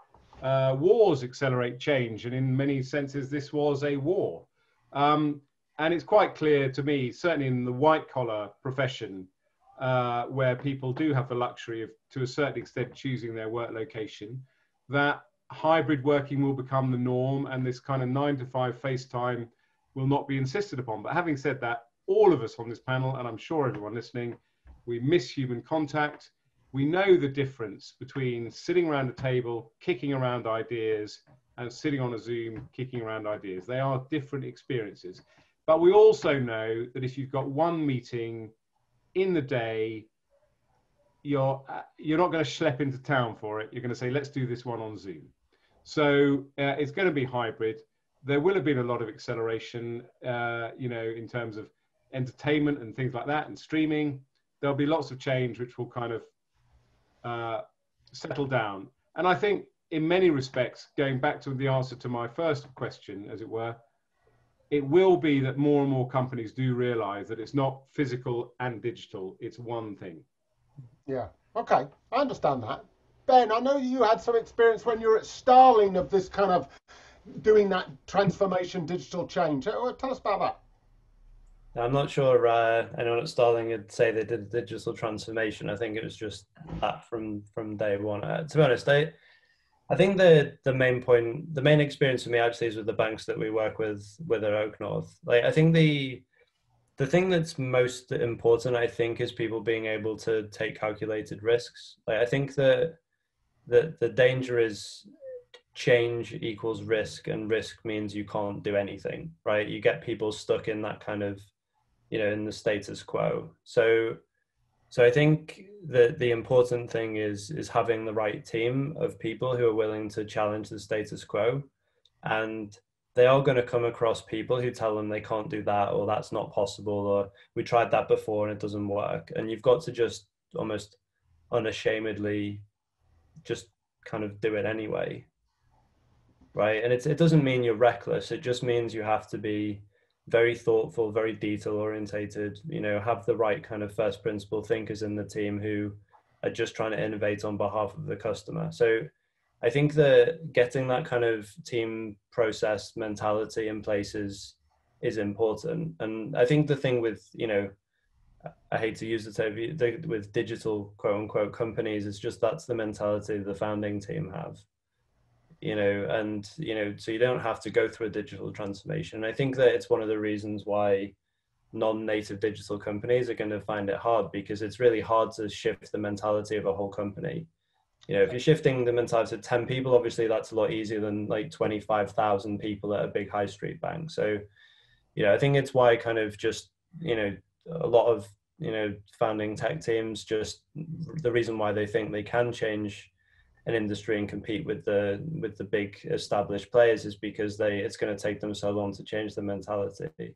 Uh, wars accelerate change, and in many senses, this was a war. Um, and it's quite clear to me, certainly in the white collar profession, uh, where people do have the luxury of, to a certain extent, choosing their work location, that hybrid working will become the norm, and this kind of nine to five FaceTime will not be insisted upon. But having said that, all of us on this panel, and I'm sure everyone listening, we miss human contact. We know the difference between sitting around a table, kicking around ideas, and sitting on a Zoom, kicking around ideas. They are different experiences. But we also know that if you've got one meeting in the day, you're you're not going to schlep into town for it. You're going to say, let's do this one on Zoom. So uh, it's going to be hybrid. There will have been a lot of acceleration, uh, you know, in terms of entertainment and things like that, and streaming there'll be lots of change which will kind of uh, settle down. And I think, in many respects, going back to the answer to my first question, as it were, it will be that more and more companies do realize that it's not physical and digital, it's one thing. Yeah, okay, I understand that. Ben, I know you had some experience when you were at Starling of this kind of doing that transformation digital change. Tell us about that. I'm not sure uh, anyone at Starling would say they did a digital transformation. I think it was just that from from day one. Uh, to be honest, I I think the the main point, the main experience for me actually is with the banks that we work with with at OakNorth. Like I think the the thing that's most important, I think, is people being able to take calculated risks. Like I think that the the danger is change equals risk and risk means you can't do anything right you get people stuck in that kind of you know in the status quo. So so i think that the important thing is is having the right team of people who are willing to challenge the status quo. And they are going to come across people who tell them they can't do that or that's not possible or we tried that before and it doesn't work. And you've got to just almost unashamedly just kind of do it anyway. Right? And it's, it doesn't mean you're reckless. It just means you have to be very thoughtful, very detail orientated, you know, have the right kind of first principle thinkers in the team who are just trying to innovate on behalf of the customer. So I think that getting that kind of team process mentality in place is, is important. And I think the thing with, you know, I hate to use the term with digital quote unquote companies. It's just that's the mentality the founding team have, you know, and you know, so you don't have to go through a digital transformation. And I think that it's one of the reasons why non-native digital companies are going to find it hard because it's really hard to shift the mentality of a whole company. You know, if you're shifting the mentality to 10 people, obviously that's a lot easier than like 25,000 people at a big high street bank. So, you know, I think it's why kind of just, you know, a lot of you know founding tech teams just the reason why they think they can change an industry and compete with the with the big established players is because they it's going to take them so long to change the mentality.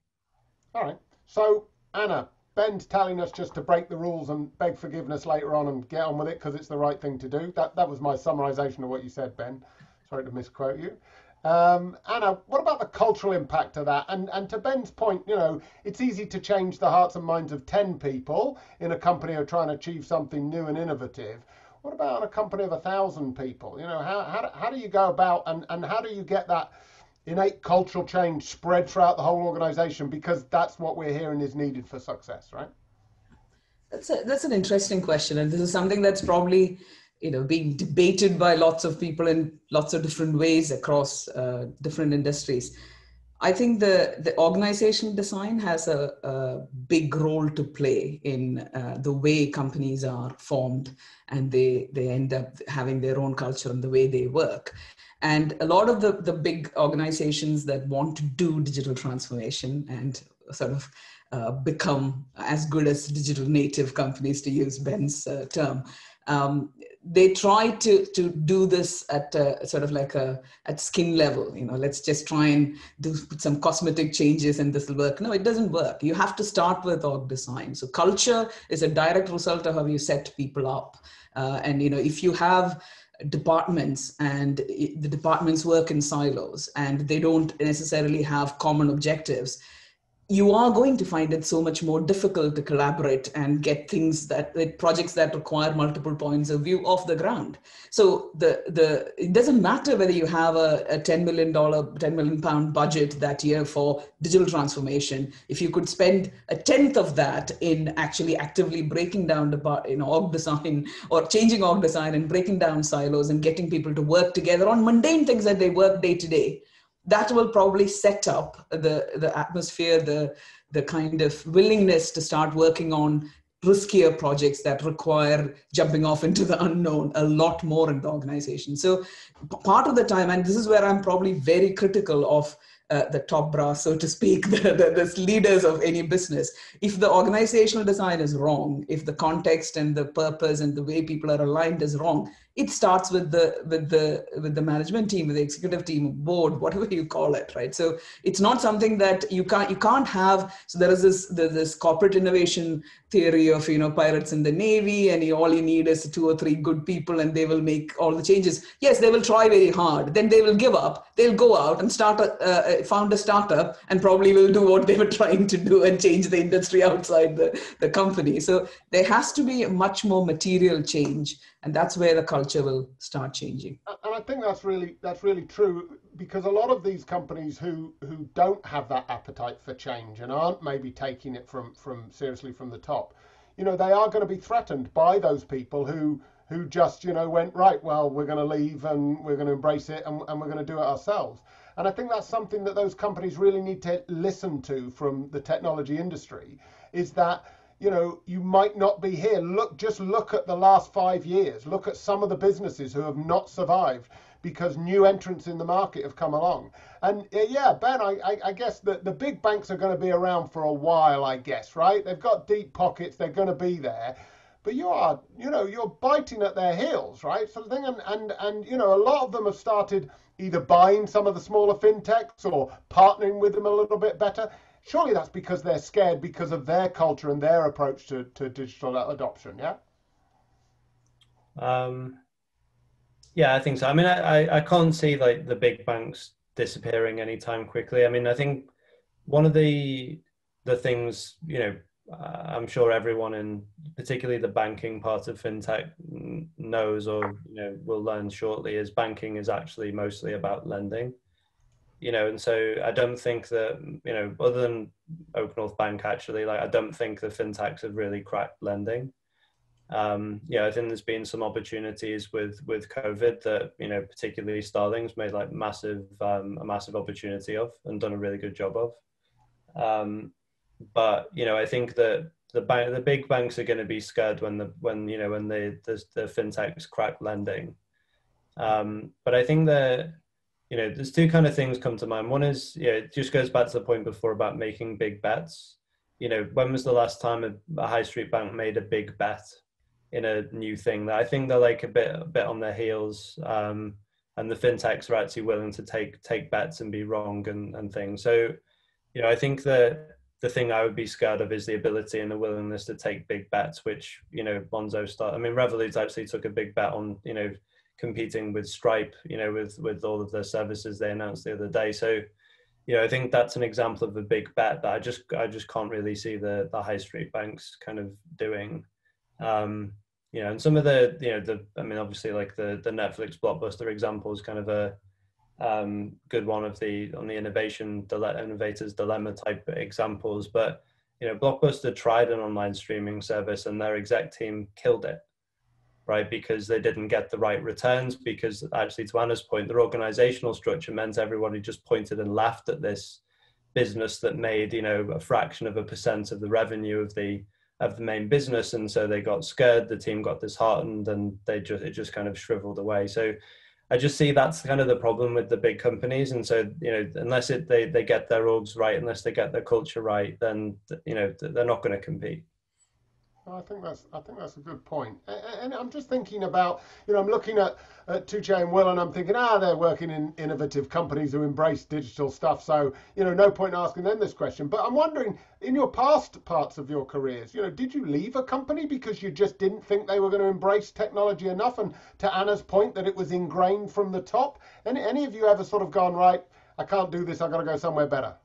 All right. So anna ben's telling us just to break the rules and beg forgiveness later on and get on with it because it's the right thing to do. That that was my summarisation of what you said ben. Sorry to misquote you. Um, Anna, what about the cultural impact of that? And and to Ben's point, you know, it's easy to change the hearts and minds of ten people in a company who are trying to achieve something new and innovative. What about a company of a thousand people? You know, how how, how do you go about and, and how do you get that innate cultural change spread throughout the whole organization? Because that's what we're hearing is needed for success, right? That's a, that's an interesting question, and this is something that's probably you know being debated by lots of people in lots of different ways across uh, different industries i think the the organizational design has a, a big role to play in uh, the way companies are formed and they they end up having their own culture and the way they work. And a lot of the the big organizations that want to do digital transformation and sort of uh, become as good as digital native companies to use ben's uh, term um, they try to to do this at a, sort of like a at skin level you know let's just try and do some cosmetic changes and this will work. No it doesn't work. You have to start with org design. So culture is a direct result of how you set people up. Uh, and you know if you have departments and the departments work in silos and they don't necessarily have common objectives you are going to find it so much more difficult to collaborate and get things that projects that require multiple points of view off the ground. So the the it doesn't matter whether you have a, a 10 million dollar 10 million pound budget that year for digital transformation. If you could spend a tenth of that in actually actively breaking down the you know org design or changing org design and breaking down silos and getting people to work together on mundane things that they work day to day that will probably set up the, the atmosphere, the, the kind of willingness to start working on riskier projects that require jumping off into the unknown a lot more in the organization. So part of the time, and this is where I'm probably very critical of uh, the top brass, so to speak, the, the, the, leaders of any business. If the organizational design is wrong, if the context and the purpose and the way people are aligned is wrong, it starts with the with the with the management team with the executive team board whatever you call it right? So it's not something that you can't you can't have so there is this this corporate innovation theory of you know pirates in the navy and you, all you need is two or three good people and they will make all the changes. Yes they will try very hard then they will give up they'll go out and start a uh, found a startup and probably will do what they were trying to do and change the industry outside the, the company. So there has to be much more material change and that's where the culture will start changing. And i think that's really that's really true because a lot of these companies who who don't have that appetite for change and aren't maybe taking it from from seriously from the top you know they are going to be threatened by those people who who just you know went right well we're going to leave and we're going to embrace it and, and we're going to do it ourselves. And i think that's something that those companies really need to listen to from the technology industry is that you know, you might not be here. Look, just look at the last five years. Look at some of the businesses who have not survived because new entrants in the market have come along. And uh, yeah, Ben, I, I, I guess that the big banks are going to be around for a while, I guess, right? They've got deep pockets, they're going to be there. But you are, you know, you're biting at their heels, right? Sort of thing. And, and, and, you know, a lot of them have started either buying some of the smaller fintechs or partnering with them a little bit better surely that's because they're scared because of their culture and their approach to, to digital adoption yeah? Um yeah i think so. I mean I, I can't see like the big banks disappearing anytime quickly. I mean i think one of the the things you know i'm sure everyone in particularly the banking part of fintech knows or you know will learn shortly is banking is actually mostly about lending you know, and so I don't think that you know, other than OakNorth Bank, actually, like I don't think the fintechs have really cracked lending. Um, yeah, I think there's been some opportunities with with COVID that you know, particularly Starling's made like massive um, a massive opportunity of and done a really good job of. Um, but you know, I think that the bank, the big banks are going to be scared when the when you know when the the, the fintechs crack lending. Um, but I think that you know there's two kind of things come to mind. One is yeah, it just goes back to the point before about making big bets. You know, when was the last time a, high street bank made a big bet in a new thing? That I think they're like a bit a bit on their heels. Um, and the fintechs are actually willing to take take bets and be wrong and, and things. So, you know, I think that the thing I would be scared of is the ability and the willingness to take big bets, which you know Monzo start. I mean, Revolut actually took a big bet on you know competing with Stripe, you know, with with all of their services they announced the other day. So, you know, I think that's an example of a big bet that I just I just can't really see the the high street banks kind of doing. Um, you know, and some of the you know the I mean, obviously like the the Netflix blockbuster example is kind of a um, good one of the on the innovation innovators dilemma type examples. But you know, Blockbuster tried an online streaming service, and their exec team killed it, right? Because they didn't get the right returns. Because actually, to Anna's point, their organizational structure meant everybody just pointed and laughed at this business that made you know a fraction of a percent of the revenue of the of the main business and so they got scared the team got disheartened and they just it just kind of shriveled away so I just see that's kind of the problem with the big companies. And so, you know, unless it, they, they get their orgs right, unless they get their culture right, then, you know, they're not going to compete. I think that's I think that's a good point. And I'm just thinking about, you know, I'm looking at, at Tugce and Will, and I'm thinking, ah, they're working in innovative companies who embrace digital stuff. So, you know, no point asking them this question. But I'm wondering, in your past parts of your careers, you know, did you leave a company because you just didn't think they were going to embrace technology enough? And to Anna's point, that it was ingrained from the top. Any any of you ever sort of gone right? I can't do this. I've got to go somewhere better.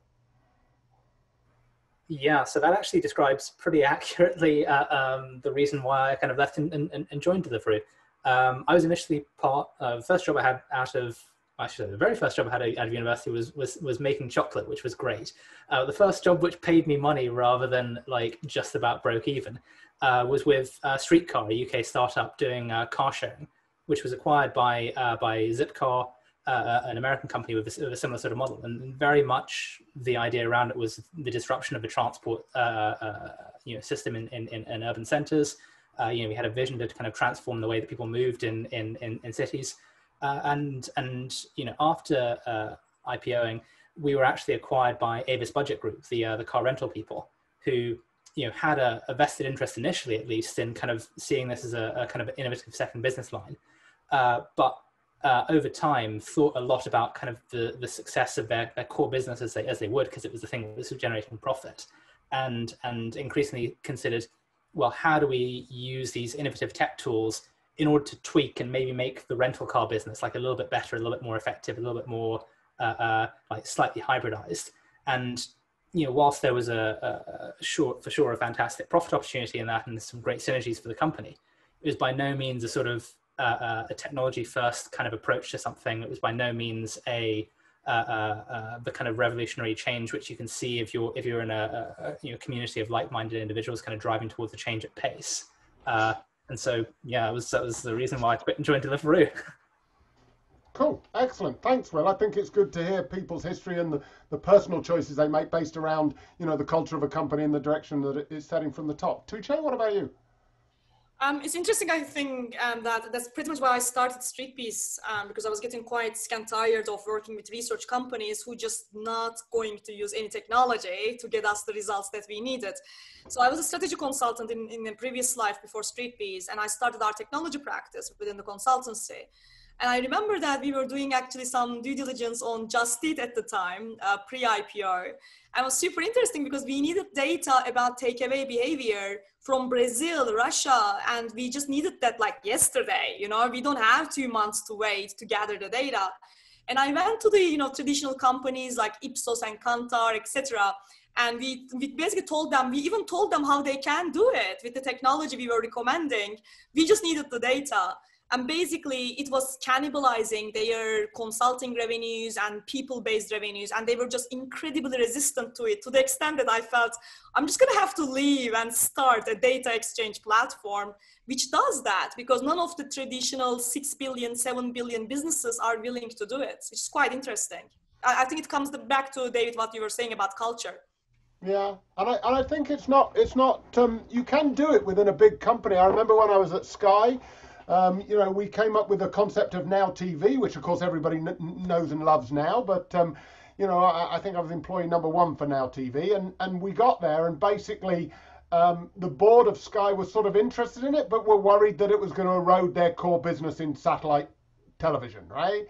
Yeah, so that actually describes pretty accurately uh, um, the reason why I kind of left and, and, and joined Deliveroo. Um, I was initially part of uh, first job I had out of actually the very first job I had out of university was was was making chocolate, which was great. Uh, the first job which paid me money rather than like just about broke even uh, was with uh, Streetcar, a UK startup doing uh, car sharing, which was acquired by by Zipcar uh, an American company with a, with a, similar sort of model, and very much the idea around it was the disruption of the transport uh, uh, you know system in, in, in urban centers. Uh, you know, we had a vision to kind of transform the way that people moved in in in, in cities, uh, and and you know after uh, IPOing, we were actually acquired by Avis Budget Group, the the car rental people, who you know had a, a, vested interest initially, at least, in kind of seeing this as a, a kind of innovative second business line, but uh, over time thought a lot about kind of the, the success of their, their core business as they, as they would because it was the thing that was generating profit. And and increasingly considered well how do we use these innovative tech tools in order to tweak and maybe make the rental car business like a little bit better a little bit more effective a little bit more uh, uh, like slightly hybridized? And you know whilst there was a, a, for sure a fantastic profit opportunity in that and some great synergies for the company it was by no means a sort of uh, a technology first kind of approach to something. It was by no means a uh, uh, uh, the kind of revolutionary change which you can see if you're if you're in a, a you know community of like-minded individuals kind of driving towards a change at pace. Uh, and so yeah, it was that was the reason why I quit and joined Deliveroo. Cool, excellent. Thanks, Will. I think it's good to hear people's history and the, the personal choices they make based around, you know, the culture of a company and the direction that it's setting from the top. Tugce, what about you? Um, it's interesting, I think, um, that that's pretty much why I started Streetbees um, because I was getting quite scant tired of working with research companies who just not going to use any technology to get us the results that we needed. So I was a strategy consultant in, in a previous life before Streetbees, and I started our technology practice within the consultancy. And I remember that we were doing actually some due diligence on Just Eat at the time, uh, pre-IPO. And it was super interesting because we needed data about takeaway behavior from Brazil, Russia, and we just needed that like yesterday. You know, we don't have two months to wait to gather the data. And I went to the you know traditional companies like Ipsos and Kantar, etc. And we, we basically told them, we even told them how they can do it with the technology we were recommending. We just needed the data. And basically it was cannibalizing their consulting revenues and people-based revenues and they were just incredibly resistant to it to the extent that i felt i'm just going to have to leave and start a data exchange platform which does that because none of the traditional 6 billion 7 billion businesses are willing to do it. Which is quite interesting. I, think it comes back to david what you were saying about culture. Yeah, and I and I think it's not it's not um, you can do it within a big company. I remember when I was at Sky, um, you know, we came up with the concept of Now TV, which of course everybody knows and loves now. But um, you know, I, I, think I was employee number one for Now TV, and and we got there, and basically. Um, the board of Sky was sort of interested in it, but were worried that it was going to erode their core business in satellite television, right?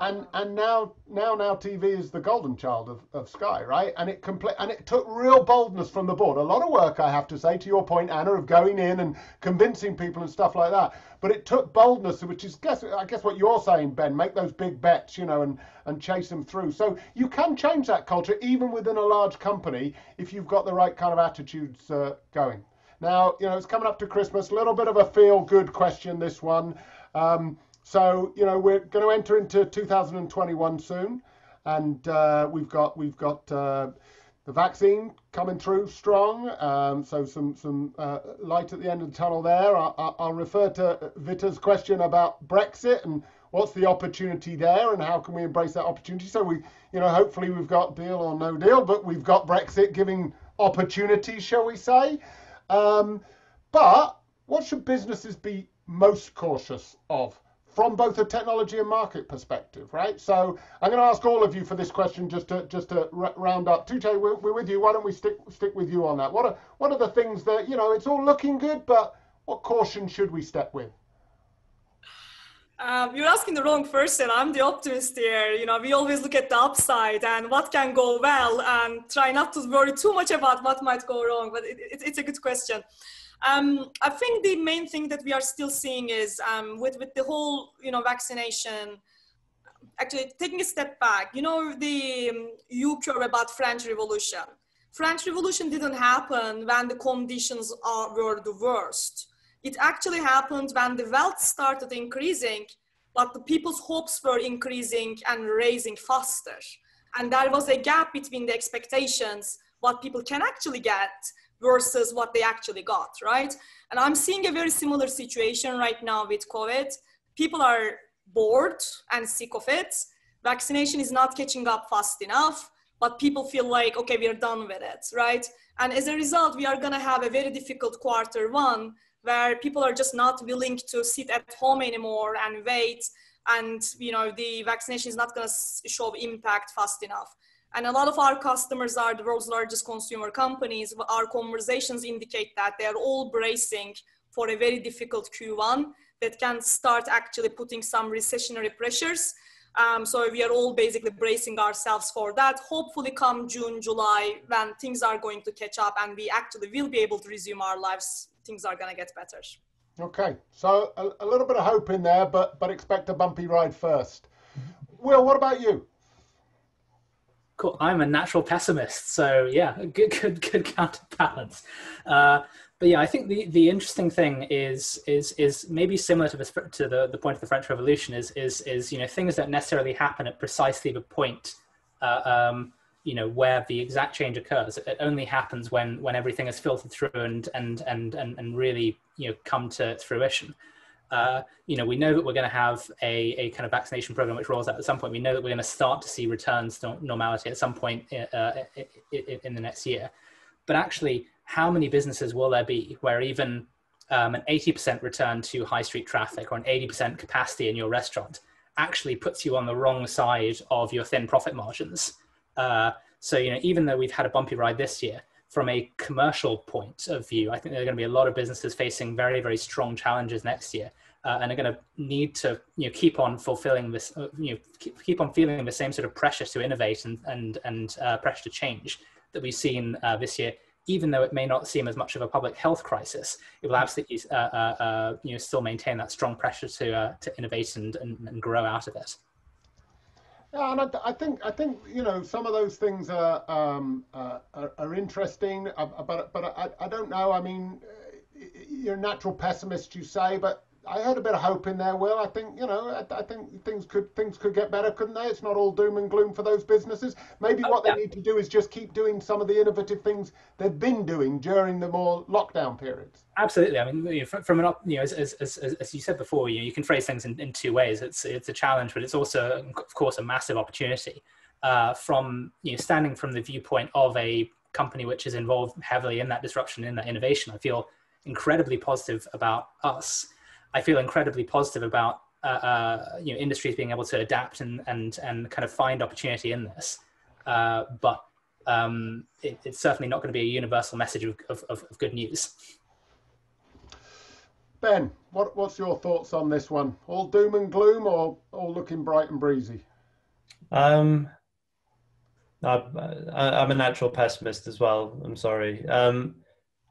And and now now now TV is the golden child of, of Sky, right? And it complete and it took real boldness from the board. A lot of work, I have to say, to your point, Anna, of going in and convincing people and stuff like that. But it took boldness, which is guess I guess what you're saying, Ben. Make those big bets, you know, and and chase them through. So you can change that culture even within a large company if you've got the right kind of attitudes uh, going. Now, you know, it's coming up to Christmas. A little bit of a feel good question, this one. Um, so you know we're going to enter into 2021 soon, and uh, we've got we've got uh, the vaccine coming through strong. Um, so some some uh, light at the end of the tunnel there. I, will refer to Vita's question about Brexit and what's the opportunity there and how can we embrace that opportunity. So we you know hopefully we've got deal or no deal, but we've got Brexit giving opportunities, shall we say? Um, but what should businesses be most cautious of? From both a technology and market perspective, right? So I'm going to ask all of you for this question just to just to round up. Tugce, we're, we're, with you. Why don't we stick stick with you on that? What are what are the things that you know? It's all looking good, but what caution should we step with? Um, you're asking the wrong person. I'm the optimist here. You know, we always look at the upside and what can go well, and try not to worry too much about what might go wrong. But it, it, it's a good question. Um, I think the main thing that we are still seeing is um, with, with the whole, you know, vaccination, actually taking a step back, you know, the um, you care about French Revolution. French Revolution didn't happen when the conditions are, were the worst. It actually happened when the wealth started increasing, but the people's hopes were increasing and raising faster. And there was a gap between the expectations, what people can actually get, versus what they actually got, right? And I'm seeing a very similar situation right now with COVID. People are bored and sick of it. Vaccination is not catching up fast enough, but people feel like, okay, we are done with it, right? And as a result, we are gonna have a very difficult quarter one where people are just not willing to sit at home anymore and wait and you know the vaccination is not going to show impact fast enough and a lot of our customers are the world's largest consumer companies. Our conversations indicate that they are all bracing for a very difficult Q1 that can start actually putting some recessionary pressures. Um, so we are all basically bracing ourselves for that. Hopefully come June, July, when things are going to catch up and we actually will be able to resume our lives, things are going to get better. Okay, so a, a little bit of hope in there, but, but expect a bumpy ride first. Will, what about you? Cool. I'm a natural pessimist, so yeah, good, good, good counterbalance. Uh, but yeah, I think the, the interesting thing is is is maybe similar to the to the, the point of the French Revolution is is is you know things don't necessarily happen at precisely the point uh, um, you know where the exact change occurs. It only happens when when everything is filtered through and and and and, and really you know come to fruition uh, you know, we know that we're going to have a, a kind of vaccination program which rolls out at some point. We know that we're going to start to see returns to normality at some point uh, in the next year. But actually, how many businesses will there be where even um, an 80% return to high street traffic or an 80% capacity in your restaurant actually puts you on the wrong side of your thin profit margins? Uh, so, you know, even though we've had a bumpy ride this year, from a commercial point of view, I think there are going to be a lot of businesses facing very, very strong challenges next year. Uh, and are going to need to you know keep on fulfilling this uh, you know keep, keep on feeling the same sort of pressure to innovate and and and uh, pressure to change that we've seen uh, this year even though it may not seem as much of a public health crisis it will absolutely uh, uh, you know still maintain that strong pressure to to innovate and, and, and grow out of it yeah, and I, I, think I think you know some of those things are um, uh, are, are, interesting, uh, but but I, I don't know. I mean, uh, you're a natural pessimist, you say, but I heard a bit of hope in there, Will. I think you know, I, I, think things could things could get better, couldn't they? It's not all doom and gloom for those businesses. Maybe oh, what yeah. they need to do is just keep doing some of the innovative things they've been doing during the more lockdown periods. Absolutely. I mean, from an you know, as, as, as, as you said before, you know, you can phrase things in, in two ways. It's it's a challenge, but it's also, of course, a massive opportunity. Uh, from you know, standing from the viewpoint of a company which is involved heavily in that disruption, in that innovation, I feel incredibly positive about us. I feel incredibly positive about uh, uh, you know industries being able to adapt and and and kind of find opportunity in this. Uh, but um, it, it's certainly not going to be a universal message of, of, of, good news. Ben, what, what's your thoughts on this one? All doom and gloom, or all looking bright and breezy? Um, I, am a natural pessimist as well. I'm sorry. Um,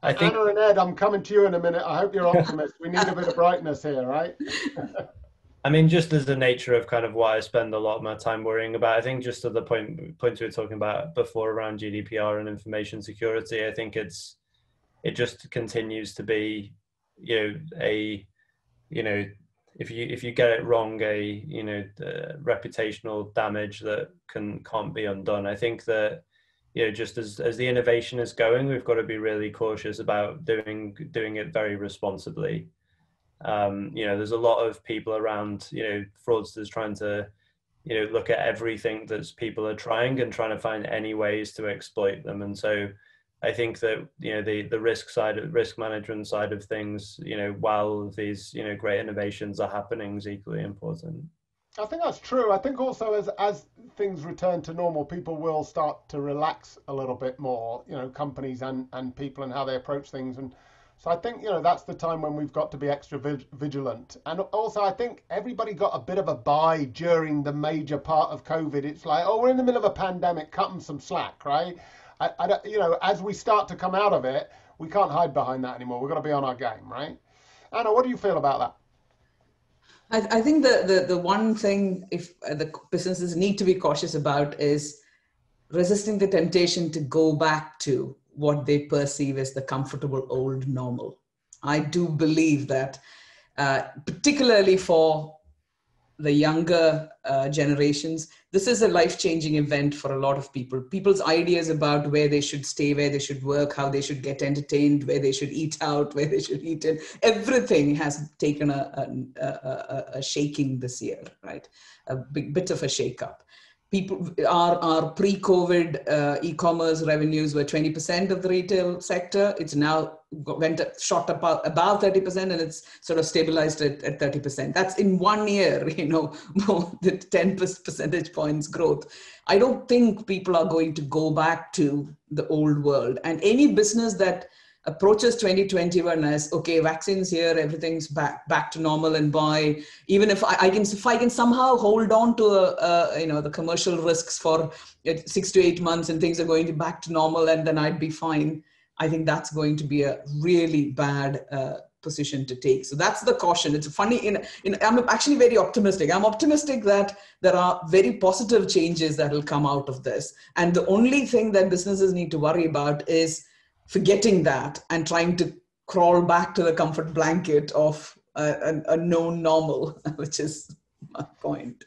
I think Anna and Ed, I'm coming to you in a minute. I hope you're optimists. we need a bit of brightness here, right? I mean, just as the nature of kind of what I spend a lot of my time worrying about, I think just to the point points we were talking about before around GDPR and information security, I think it's it just continues to be, you know, a you know, if you if you get it wrong, a you know, reputational damage that can can't be undone. I think that you know just as as the innovation is going we've got to be really cautious about doing doing it very responsibly. Um, you know there's a lot of people around you know fraudsters trying to you know look at everything that people are trying and trying to find any ways to exploit them. And so i think that you know the the risk side of risk management side of things you know while these you know great innovations are happening is equally important I think that's true. I think also as as things return to normal, people will start to relax a little bit more. You know, companies and and people and how they approach things. And so I think you know that's the time when we've got to be extra vigilant. And also, I think everybody got a bit of a bye during the major part of COVID. It's like, oh, we're in the middle of a pandemic, cut them some slack, right? I, I you know, as we start to come out of it, we can't hide behind that anymore. We've got to be on our game, right? Anna, what do you feel about that? I, I think the, the, the one thing if uh, the businesses need to be cautious about is resisting the temptation to go back to what they perceive as the comfortable old normal. I do believe that, uh, particularly for the younger uh, generations, this is a life changing event for a lot of people. People's ideas about where they should stay, where they should work, how they should get entertained, where they should eat out, where they should eat in, everything has taken a, a, a, a shaking this year, right? A big bit of a shake up people our, our pre-covid uh, e-commerce revenues were 20% of the retail sector. It's now went shot up about 30% and it's sort of stabilized at, at 30% that's in one year you know more than 10 percentage points growth. I don't think people are going to go back to the old world. And any business that approaches 2021 as okay vaccines here everything's back back to normal and by even if I, I can if i can somehow hold on to a, a, you know the commercial risks for uh, six to eight months and things are going to back to normal and then i'd be fine i think that's going to be a really bad uh, position to take. So that's the caution. It's funny in, in i'm actually very optimistic. I'm optimistic that there are very positive changes that will come out of this. And the only thing that businesses need to worry about is forgetting that and trying to crawl back to the comfort blanket of a, a, a known normal, which is my point.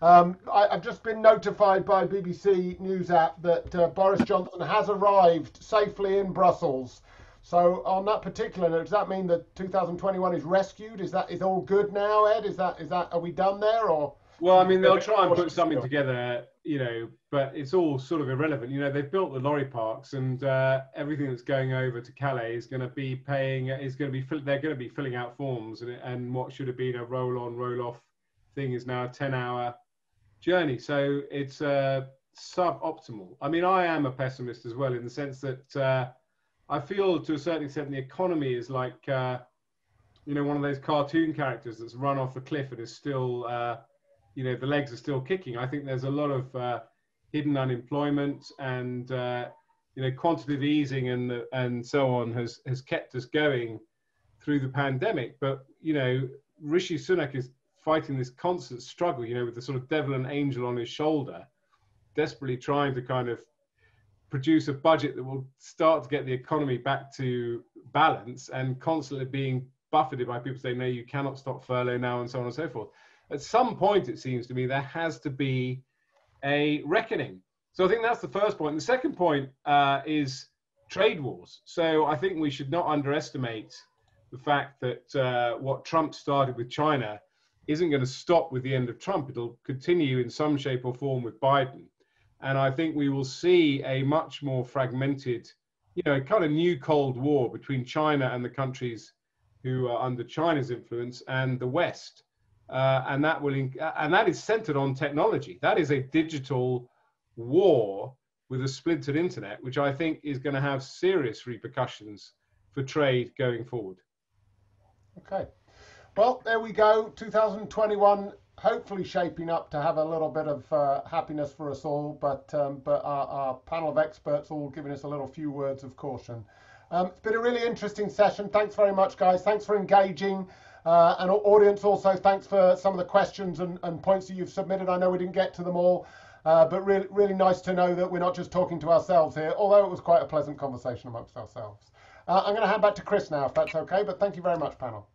Um, I, have just been notified by BBC News app that uh, Boris Johnson has arrived safely in Brussels. So on that particular note, does that mean that 2021 is rescued? Is that is all good now, Ed? Is that is that are we done there or? Well, I mean, they'll try and put something together, you know, but it's all sort of irrelevant. You know, they've built the lorry parks, and uh, everything that's going over to Calais is going to be paying. Is going to be they're going to be filling out forms, and, and what should have been a roll-on, roll-off thing is now a ten-hour journey. So it's uh, suboptimal. I mean, I am a pessimist as well in the sense that uh, I feel to a certain extent the economy is like, uh, you know, one of those cartoon characters that's run off a cliff and is still uh, you know the legs are still kicking. I think there's a lot of uh, hidden unemployment and uh, you know quantitative easing and and so on has has kept us going through the pandemic. But you know Rishi Sunak is fighting this constant struggle, you know, with the sort of devil and angel on his shoulder, desperately trying to kind of produce a budget that will start to get the economy back to balance and constantly being buffeted by people saying, no, you cannot stop furlough now, and so on and so forth. At some point, it seems to me, there has to be a reckoning. So I think that's the first point. The second point uh, is trade wars. So I think we should not underestimate the fact that uh, what Trump started with China isn't going to stop with the end of Trump. It'll continue in some shape or form with Biden. And I think we will see a much more fragmented, you know, kind of new Cold War between China and the countries who are under China's influence and the West. Uh, and that will, and that is centered on technology. That is a digital war with a splintered internet, which I think is going to have serious repercussions for trade going forward. Okay. Well, there we go. 2021 hopefully shaping up to have a little bit of uh, happiness for us all, but um, but our, our, panel of experts all giving us a little few words of caution. Um, it's been a really interesting session. Thanks very much, guys. Thanks for engaging. Uh, and audience also, thanks for some of the questions and, and points that you've submitted. I know we didn't get to them all, uh, but really, really nice to know that we're not just talking to ourselves here, although it was quite a pleasant conversation amongst ourselves. Uh, I'm going to hand back to Chris now, if that's okay, but thank you very much, panel.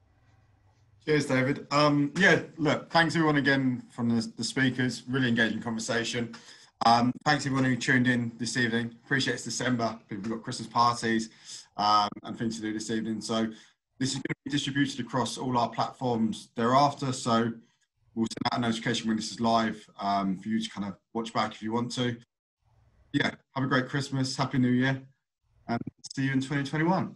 Cheers, David. Um, yeah, look, thanks everyone again from the, the speakers. Really engaging conversation. Um, thanks everyone who tuned in this evening. Appreciate it's December. We've got Christmas parties um, and things to do this evening. So this is going to be distributed across all our platforms thereafter. So we'll send out a notification when this is live um, for you to kind of watch back if you want to. Yeah, have a great Christmas, Happy New Year, and see you in 2021.